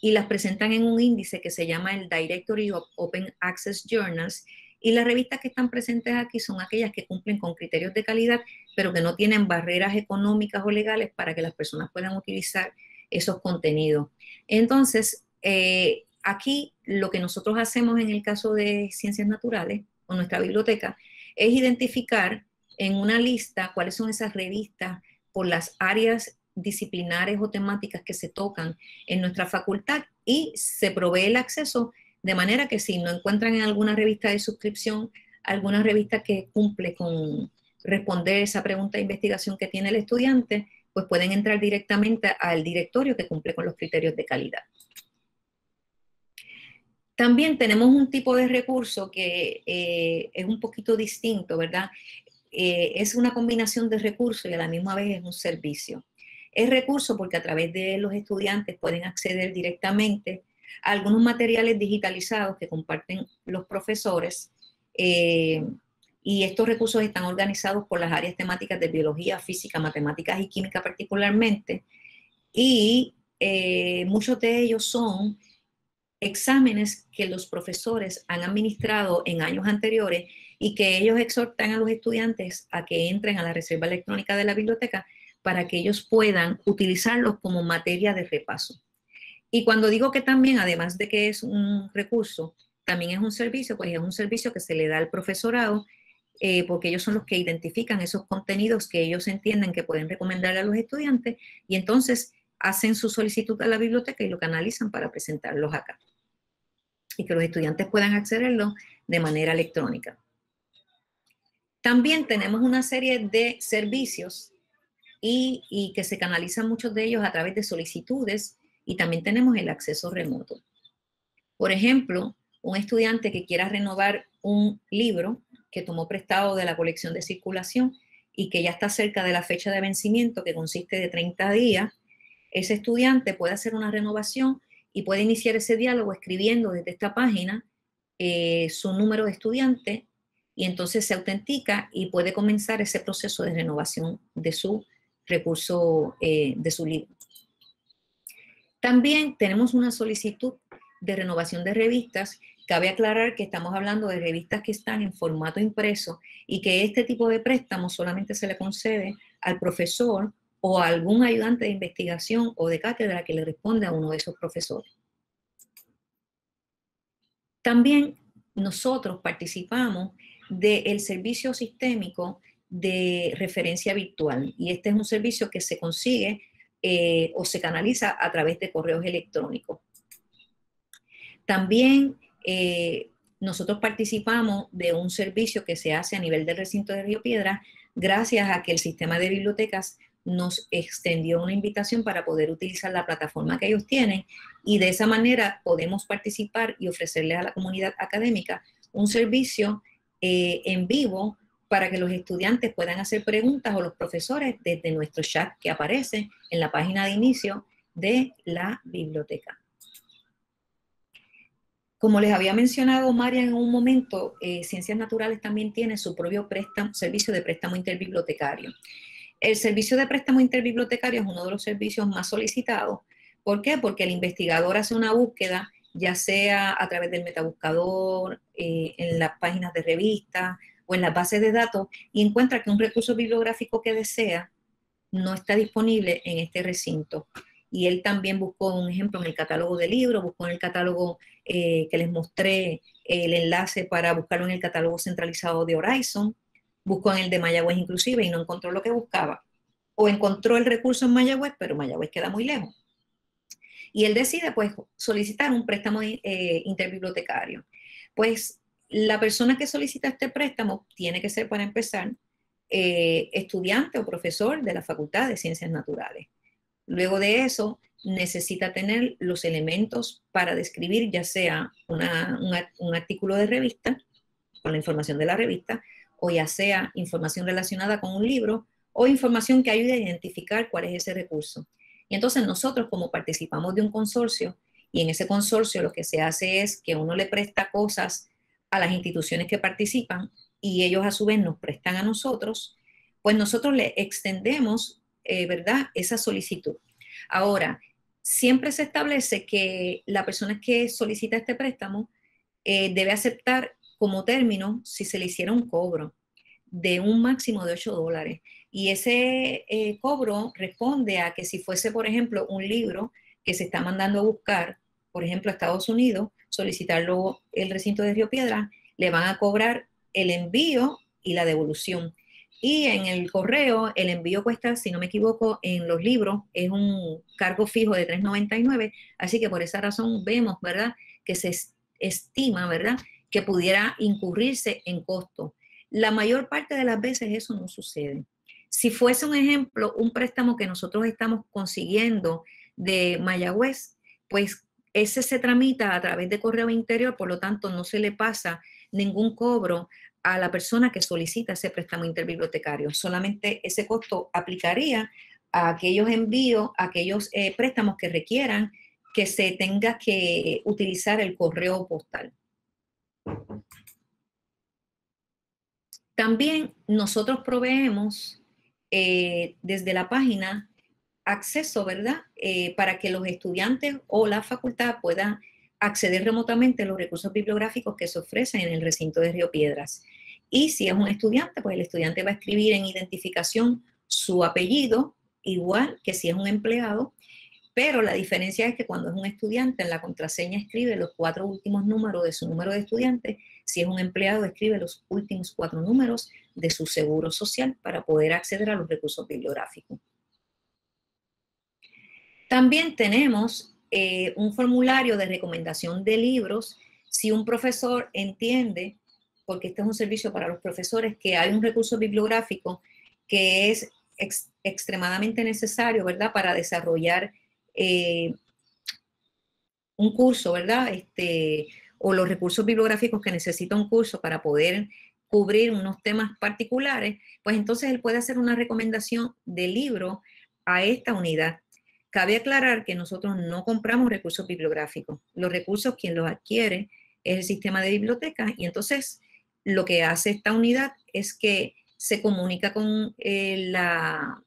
y las presentan en un índice que se llama el Directory of Open Access Journals. Y las revistas que están presentes aquí son aquellas que cumplen con criterios de calidad, pero que no tienen barreras económicas o legales para que las personas puedan utilizar esos contenidos. Entonces, eh, aquí lo que nosotros hacemos en el caso de ciencias naturales o nuestra biblioteca es identificar en una lista cuáles son esas revistas por las áreas disciplinares o temáticas que se tocan en nuestra facultad y se provee el acceso de manera que si no encuentran en alguna revista de suscripción, alguna revista que cumple con responder esa pregunta de investigación que tiene el estudiante, pues pueden entrar directamente al directorio que cumple con los criterios de calidad. También tenemos un tipo de recurso que eh, es un poquito distinto, ¿verdad? Eh, es una combinación de recursos y a la misma vez es un servicio. Es recurso porque a través de los estudiantes pueden acceder directamente a algunos materiales digitalizados que comparten los profesores eh, y estos recursos están organizados por las áreas temáticas de biología, física, matemáticas y química particularmente. Y eh, muchos de ellos son exámenes que los profesores han administrado en años anteriores y que ellos exhortan a los estudiantes a que entren a la reserva electrónica de la biblioteca para que ellos puedan utilizarlos como materia de repaso. Y cuando digo que también, además de que es un recurso, también es un servicio, pues es un servicio que se le da al profesorado eh, porque ellos son los que identifican esos contenidos que ellos entienden que pueden recomendarle a los estudiantes y entonces hacen su solicitud a la biblioteca y lo canalizan para presentarlos acá. Y que los estudiantes puedan accederlo de manera electrónica. También tenemos una serie de servicios y, que se canalizan muchos de ellos a través de solicitudes y también tenemos el acceso remoto. Por ejemplo, un estudiante que quiera renovar un libro que tomó prestado de la colección de circulación y que ya está cerca de la fecha de vencimiento, que consiste de 30 días, ese estudiante puede hacer una renovación y puede iniciar ese diálogo escribiendo desde esta página eh, su número de estudiante y entonces se autentica y puede comenzar ese proceso de renovación de su recurso, eh, de su libro. También tenemos una solicitud de renovación de revistas Cabe aclarar que estamos hablando de revistas que están en formato impreso y que este tipo de préstamo solamente se le concede al profesor o a algún ayudante de investigación o de cátedra que le responde a uno de esos profesores. También nosotros participamos del servicio sistémico de referencia virtual y este es un servicio que se consigue eh, o se canaliza a través de correos electrónicos. También eh, nosotros participamos de un servicio que se hace a nivel del recinto de Río Piedra gracias a que el sistema de bibliotecas nos extendió una invitación para poder utilizar la plataforma que ellos tienen y de esa manera podemos participar y ofrecerle a la comunidad académica un servicio eh, en vivo para que los estudiantes puedan hacer preguntas o los profesores desde nuestro chat que aparece en la página de inicio de la biblioteca. Como les había mencionado María en un momento, eh, Ciencias Naturales también tiene su propio servicio de préstamo interbibliotecario. El servicio de préstamo interbibliotecario es uno de los servicios más solicitados. ¿Por qué? Porque el investigador hace una búsqueda, ya sea a través del metabuscador, eh, en las páginas de revistas o en las bases de datos, y encuentra que un recurso bibliográfico que desea no está disponible en este recinto y él también buscó un ejemplo en el catálogo de libros, buscó en el catálogo eh, que les mostré el enlace para buscarlo en el catálogo centralizado de Horizon, buscó en el de Mayagüez inclusive y no encontró lo que buscaba. O encontró el recurso en Mayagüez, pero Mayagüez queda muy lejos. Y él decide pues solicitar un préstamo eh, interbibliotecario. Pues la persona que solicita este préstamo tiene que ser para empezar eh, estudiante o profesor de la Facultad de Ciencias Naturales Luego de eso, necesita tener los elementos para describir ya sea un artículo de revista, con la información de la revista, o ya sea información relacionada con un libro, o información que ayude a identificar cuál es ese recurso. Y entonces nosotros, como participamos de un consorcio, y en ese consorcio lo que se hace es que uno le presta cosas a las instituciones que participan y ellos a su vez nos prestan a nosotros, pues nosotros le extendemos eh, ¿verdad? Esa solicitud. Ahora, siempre se establece que la persona que solicita este préstamo eh, debe aceptar como término si se le hiciera un cobro de un máximo de 8 dólares. Y ese eh, cobro responde a que si fuese, por ejemplo, un libro que se está mandando a buscar, por ejemplo, a Estados Unidos, solicitarlo el recinto de Río Piedra, le van a cobrar el envío y la devolución. Y en el correo, el envío cuesta, si no me equivoco, en los libros es un cargo fijo de 3.99, así que por esa razón vemos, ¿verdad?, que se estima, ¿verdad?, que pudiera incurrirse en costo. La mayor parte de las veces eso no sucede. Si fuese un ejemplo, un préstamo que nosotros estamos consiguiendo de Mayagüez, pues ese se tramita a través de correo interior, por lo tanto no se le pasa ningún cobro a la persona que solicita ese préstamo interbibliotecario. Solamente ese costo aplicaría a aquellos envíos, a aquellos eh, préstamos que requieran que se tenga que utilizar el correo postal. También nosotros proveemos eh, desde la página acceso, ¿verdad? Eh, para que los estudiantes o la facultad puedan acceder remotamente a los recursos bibliográficos que se ofrecen en el recinto de Río Piedras. Y si es un estudiante, pues el estudiante va a escribir en identificación su apellido, igual que si es un empleado, pero la diferencia es que cuando es un estudiante, en la contraseña escribe los cuatro últimos números de su número de estudiante. Si es un empleado, escribe los últimos cuatro números de su seguro social para poder acceder a los recursos bibliográficos. También tenemos eh, un formulario de recomendación de libros si un profesor entiende, porque este es un servicio para los profesores, que hay un recurso bibliográfico que es extremadamente necesario, ¿verdad?, para desarrollar eh, un curso, ¿verdad? Este, o los recursos bibliográficos que necesita un curso para poder cubrir unos temas particulares, pues entonces él puede hacer una recomendación de libro a esta unidad. Cabe aclarar que nosotros no compramos recursos bibliográficos. Los recursos, quien los adquiere es el sistema de bibliotecas y entonces lo que hace esta unidad es que se comunica con eh, la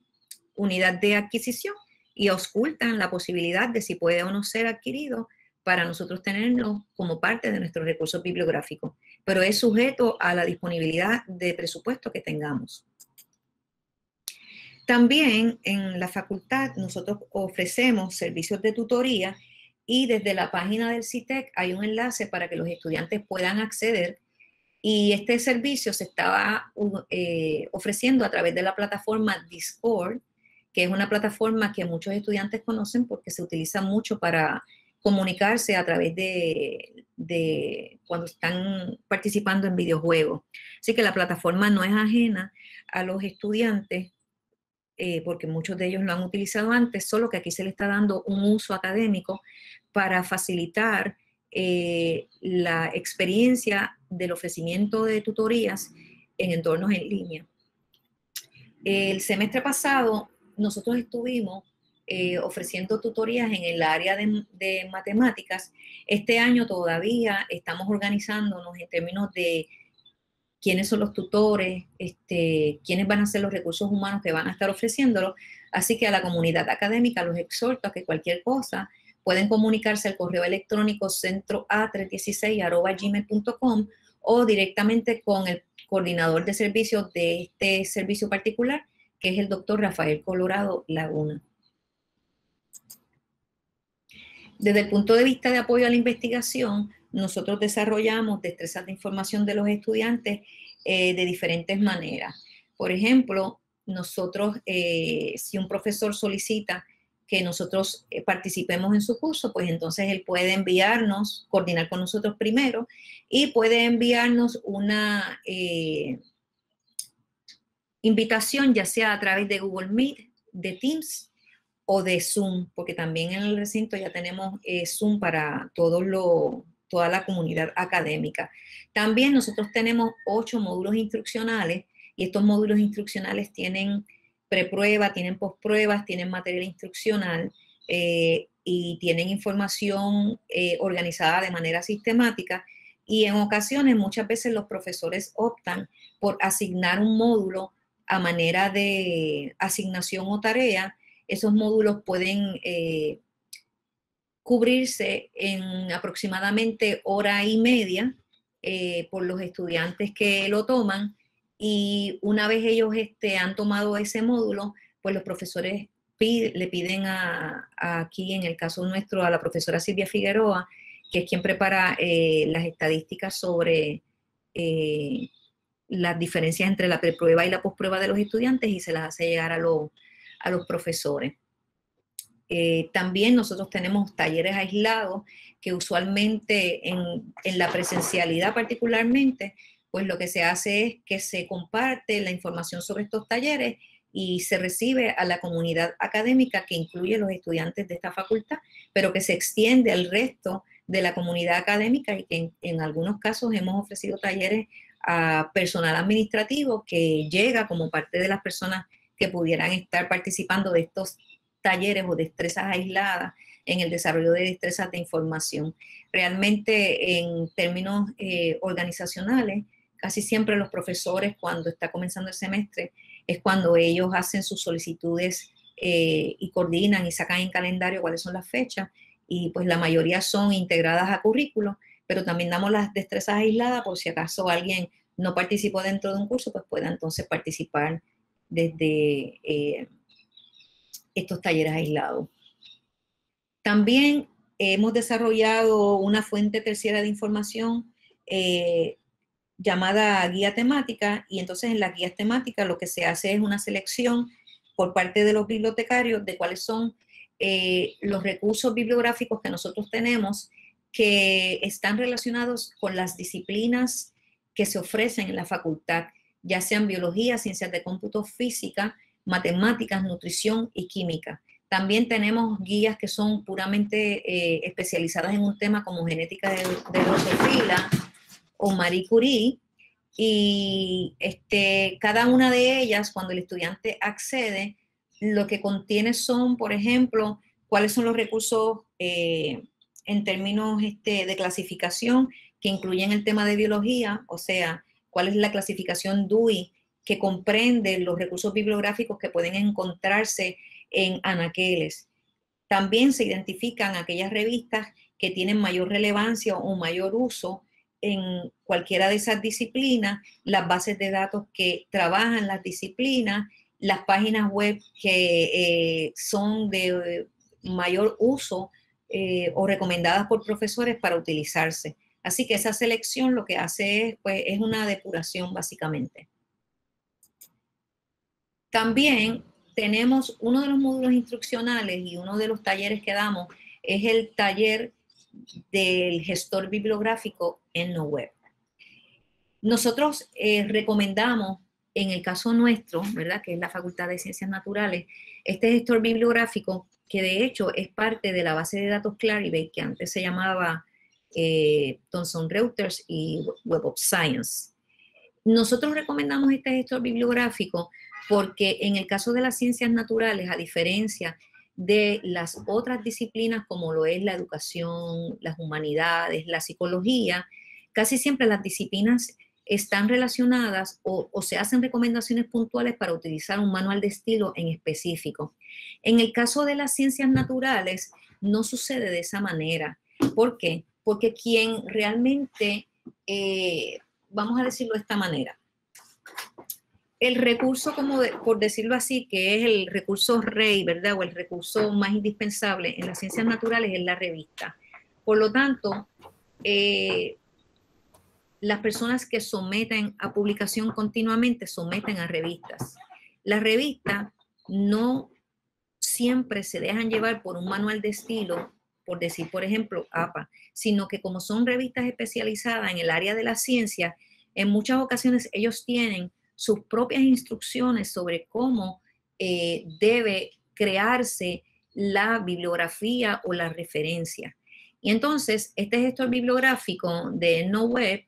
unidad de adquisición y auscultan la posibilidad de si puede o no ser adquirido para nosotros tenerlo como parte de nuestros recursos bibliográficos, pero es sujeto a la disponibilidad de presupuesto que tengamos. También en la facultad nosotros ofrecemos servicios de tutoría y desde la página del CITEC hay un enlace para que los estudiantes puedan acceder y este servicio se estaba eh, ofreciendo a través de la plataforma Discord, que es una plataforma que muchos estudiantes conocen porque se utiliza mucho para comunicarse a través de, cuando están participando en videojuegos. Así que la plataforma no es ajena a los estudiantes eh, porque muchos de ellos lo han utilizado antes, solo que aquí se le está dando un uso académico para facilitar eh, la experiencia del ofrecimiento de tutorías en entornos en línea. El semestre pasado nosotros estuvimos eh, ofreciendo tutorías en el área de, matemáticas. Este año todavía estamos organizándonos en términos de quiénes son los tutores, este, quiénes van a ser los recursos humanos que van a estar ofreciéndolo. Así que a la comunidad académica los exhorto a que cualquier cosa pueden comunicarse al correo electrónico centroa316 o directamente con el coordinador de servicios de este servicio particular, que es el doctor Rafael Colorado Laguna. Desde el punto de vista de apoyo a la investigación, nosotros desarrollamos destrezas de información de los estudiantes eh, de diferentes maneras. Por ejemplo, nosotros, eh, si un profesor solicita que nosotros eh, participemos en su curso, pues entonces él puede enviarnos, coordinar con nosotros primero y puede enviarnos una invitación, ya sea a través de Google Meet, de Teams o de Zoom, porque también en el recinto ya tenemos eh, Zoom para todo toda la comunidad académica. También nosotros tenemos ocho módulos instruccionales y estos módulos instruccionales tienen preprueba, tienen postpruebas, tienen material instruccional eh, y tienen información eh, organizada de manera sistemática. Y en ocasiones, muchas veces los profesores optan por asignar un módulo a manera de asignación o tarea esos módulos pueden eh, cubrirse en aproximadamente hora y media eh, por los estudiantes que lo toman y una vez ellos este, han tomado ese módulo, pues los profesores le piden a, aquí, en el caso nuestro, a la profesora Silvia Figueroa, que es quien prepara eh, las estadísticas sobre las diferencias entre la preprueba y la posprueba de los estudiantes y se las hace llegar a, los a los profesores. Eh, también nosotros tenemos talleres aislados que usualmente en, la presencialidad particularmente, pues lo que se hace es que se comparte la información sobre estos talleres y se recibe a la comunidad académica que incluye los estudiantes de esta facultad, pero que se extiende al resto de la comunidad académica y que en, en algunos casos hemos ofrecido talleres a personal administrativo que llega como parte de las personas que pudieran estar participando de estos talleres o destrezas aisladas en el desarrollo de destrezas de información. Realmente en términos eh, organizacionales, casi siempre los profesores cuando está comenzando el semestre es cuando ellos hacen sus solicitudes eh, y coordinan y sacan en calendario cuáles son las fechas y pues la mayoría son integradas a currículo, pero también damos las destrezas aisladas por si acaso alguien no participó dentro de un curso, pues pueda entonces participar desde eh, estos talleres aislados. También hemos desarrollado una fuente terciaria de información eh, llamada guía temática y entonces en las guías temáticas lo que se hace es una selección por parte de los bibliotecarios de cuáles son eh, los recursos bibliográficos que nosotros tenemos que están relacionados con las disciplinas que se ofrecen en la facultad ya sean biología, ciencias de cómputo, física, matemáticas, nutrición y química. También tenemos guías que son puramente eh, especializadas en un tema como genética de, de o Marie Curie. Y este, cada una de ellas, cuando el estudiante accede, lo que contiene son, por ejemplo, cuáles son los recursos eh, en términos este, de clasificación que incluyen el tema de biología, o sea, cuál es la clasificación DUI que comprende los recursos bibliográficos que pueden encontrarse en anaqueles. También se identifican aquellas revistas que tienen mayor relevancia o mayor uso en cualquiera de esas disciplinas, las bases de datos que trabajan las disciplinas, las páginas web que eh, son de mayor uso eh, o recomendadas por profesores para utilizarse. Así que esa selección lo que hace es, pues, es una depuración básicamente. También tenemos uno de los módulos instruccionales y uno de los talleres que damos es el taller del gestor bibliográfico en no web. Nosotros eh, recomendamos, en el caso nuestro, ¿verdad? Que es la Facultad de Ciencias Naturales, este gestor bibliográfico que de hecho es parte de la base de datos Clarivate, que antes se llamaba eh, Thomson Reuters y Web of Science. Nosotros recomendamos este gestor bibliográfico porque en el caso de las ciencias naturales, a diferencia de las otras disciplinas como lo es la educación, las humanidades, la psicología, casi siempre las disciplinas están relacionadas o, se hacen recomendaciones puntuales para utilizar un manual de estilo en específico. En el caso de las ciencias naturales, no sucede de esa manera. ¿Por qué? Porque quien realmente, eh, vamos a decirlo de esta manera, el recurso, como por decirlo así, que es el recurso rey, ¿verdad? O el recurso más indispensable en las ciencias naturales es la revista. Por lo tanto, eh, las personas que someten a publicación continuamente someten a revistas. Las revistas no siempre se dejan llevar por un manual de estilo, por decir, por ejemplo, APA, sino que como son revistas especializadas en el área de la ciencia, en muchas ocasiones ellos tienen sus propias instrucciones sobre cómo eh, debe crearse la bibliografía o la referencia. Y entonces, este gestor bibliográfico de No Web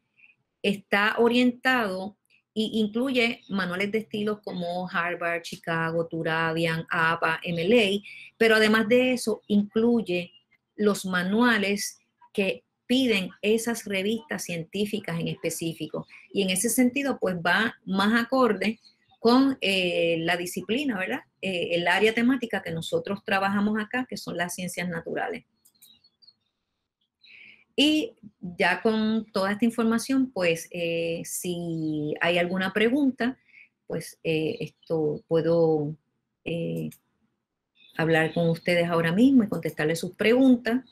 está orientado e incluye manuales de estilos como Harvard, Chicago, Turabian, APA, MLA, pero además de eso incluye los manuales que piden esas revistas científicas en específico. Y en ese sentido, pues va más acorde con eh, la disciplina, ¿verdad? Eh, el área temática que nosotros trabajamos acá, que son las ciencias naturales. Y ya con toda esta información, pues eh, si hay alguna pregunta, pues esto puedo hablar con ustedes ahora mismo y contestarles sus preguntas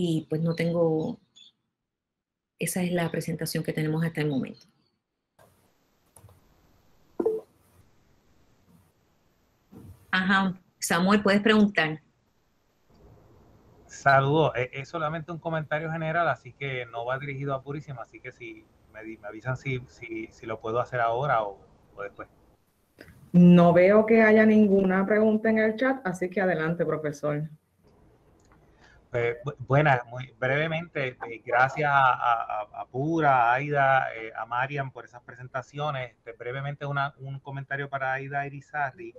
y pues no tengo, esa es la presentación que tenemos hasta el momento. Ajá, Samuel, puedes preguntar. Saludos, e, es, solamente un comentario general, así que no va dirigido a Purísima, así que si me, avisan si, si, lo puedo hacer ahora o, o después. No veo que haya ninguna pregunta en el chat, así que adelante, profesor. Pues, buenas, muy brevemente, eh, gracias a, Pura, a Aida, eh, a Marian por esas presentaciones. Este, brevemente un comentario para Aida Irizarri,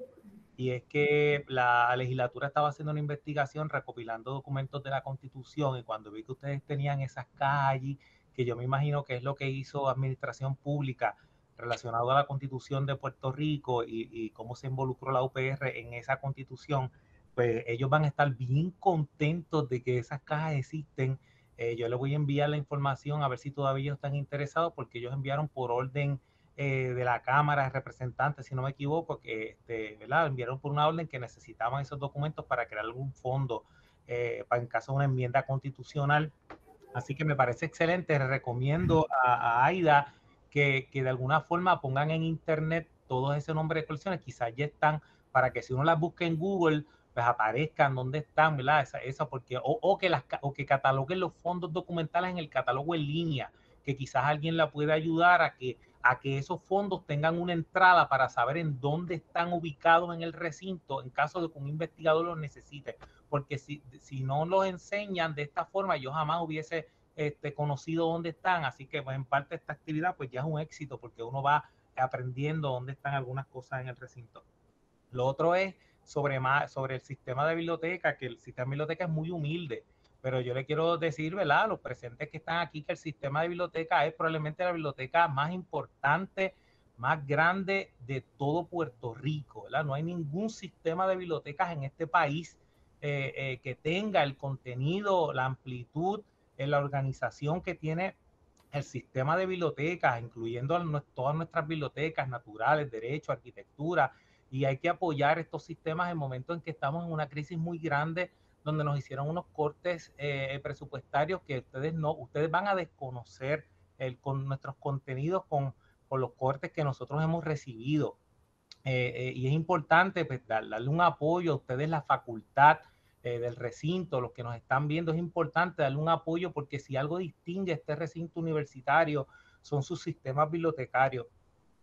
y es que la legislatura estaba haciendo una investigación recopilando documentos de la Constitución y cuando vi que ustedes tenían esas cajas allí, que yo me imagino que es lo que hizo Administración Pública relacionado a la Constitución de Puerto Rico y, cómo se involucró la UPR en esa Constitución, pues ellos van a estar bien contentos de que esas cajas existen. Eh, yo les voy a enviar la información a ver si todavía están interesados, porque ellos enviaron por orden eh, de la Cámara de Representantes, si no me equivoco, que este, ¿verdad? enviaron por una orden que necesitaban esos documentos para crear algún fondo eh, para en caso de una enmienda constitucional. Así que me parece excelente. recomiendo a, Aida que, que, de alguna forma pongan en internet todos ese nombre de colecciones. Quizás ya están para que si uno las busque en Google pues aparezcan dónde están, ¿verdad? Esa, esa porque, o, que las, o que cataloguen los fondos documentales en el catálogo en línea, que quizás alguien la pueda ayudar a que, a que esos fondos tengan una entrada para saber en dónde están ubicados en el recinto en caso de que un investigador los necesite. Porque si, si no los enseñan de esta forma, yo jamás hubiese este, conocido dónde están. Así que pues, en parte esta actividad pues ya es un éxito porque uno va aprendiendo dónde están algunas cosas en el recinto. Lo otro es sobre, sobre el sistema de biblioteca, que el sistema de biblioteca es muy humilde, pero yo le quiero decir, ¿verdad? A los presentes que están aquí, que el sistema de biblioteca es probablemente la biblioteca más importante, más grande de todo Puerto Rico, ¿verdad? No hay ningún sistema de bibliotecas en este país que tenga el contenido, la amplitud, en la organización que tiene el sistema de bibliotecas, incluyendo todas nuestras bibliotecas naturales, derecho, arquitectura, y hay que apoyar estos sistemas en momentos en que estamos en una crisis muy grande donde nos hicieron unos cortes eh, presupuestarios que ustedes no, ustedes van a desconocer el, con nuestros contenidos con, con los cortes que nosotros hemos recibido. Eh, eh, y es importante pues, darle un apoyo a ustedes, la facultad del recinto, los que nos están viendo, es importante darle un apoyo porque si algo distingue este recinto universitario son sus sistemas bibliotecarios.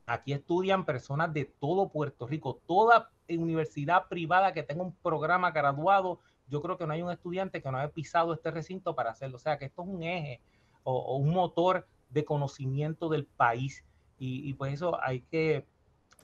Aquí estudian personas de todo Puerto Rico, toda universidad privada que tenga un programa graduado yo creo que no hay un estudiante que no haya pisado este recinto para hacerlo. O sea, que esto es un eje o, un motor de conocimiento del país. Y, pues eso hay que,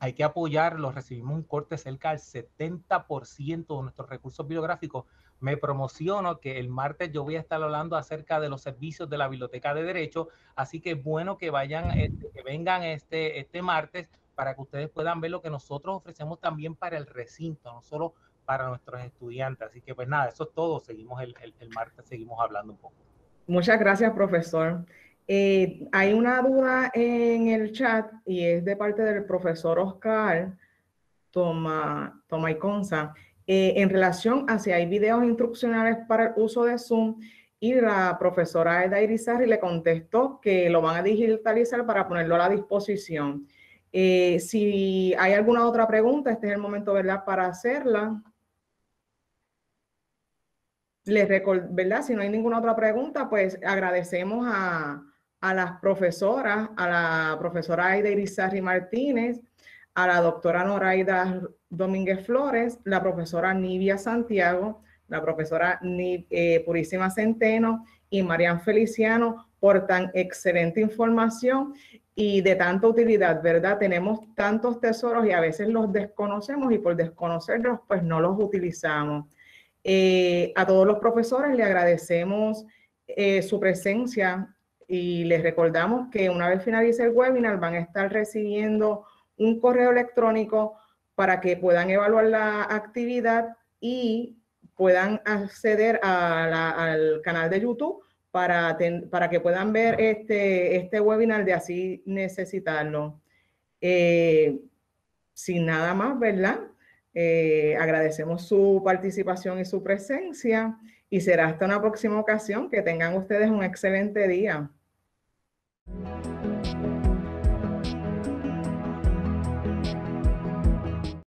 hay que apoyarlo. Recibimos un corte cerca del 70% de nuestros recursos bibliográficos. Me promociono que el martes yo voy a estar hablando acerca de los servicios de la Biblioteca de Derecho. Así que es bueno que vayan, este, que vengan este, este martes para que ustedes puedan ver lo que nosotros ofrecemos también para el recinto, no solo para nuestros estudiantes. Así que pues nada, eso es todo. Seguimos el, el, martes, seguimos hablando un poco. Muchas gracias, profesor. Eh, hay una duda en el chat y es de parte del profesor Oscar Toma, Toma y Conza, eh, en relación a si hay videos instruccionales para el uso de Zoom y la profesora Eda Irizarri le contestó que lo van a digitalizar para ponerlo a la disposición. Eh, si hay alguna otra pregunta, este es el momento, ¿verdad?, para hacerla. Les ¿verdad? Si no hay ninguna otra pregunta, pues agradecemos a, las profesoras, a la profesora Aida Irizarri Martínez, a la doctora Noraida Domínguez Flores, la profesora Nivia Santiago, la profesora eh, Purísima Centeno y Marian Feliciano por tan excelente información y de tanta utilidad, ¿verdad? Tenemos tantos tesoros y a veces los desconocemos y por desconocerlos pues no los utilizamos. Eh, a todos los profesores le agradecemos eh, su presencia y les recordamos que una vez finalice el webinar van a estar recibiendo un correo electrónico para que puedan evaluar la actividad y puedan acceder al canal de YouTube para, para que puedan ver este, este webinar de así necesitarlo. Eh, sin nada más, ¿verdad? Eh, agradecemos su participación y su presencia y será hasta una próxima ocasión. Que tengan ustedes un excelente día.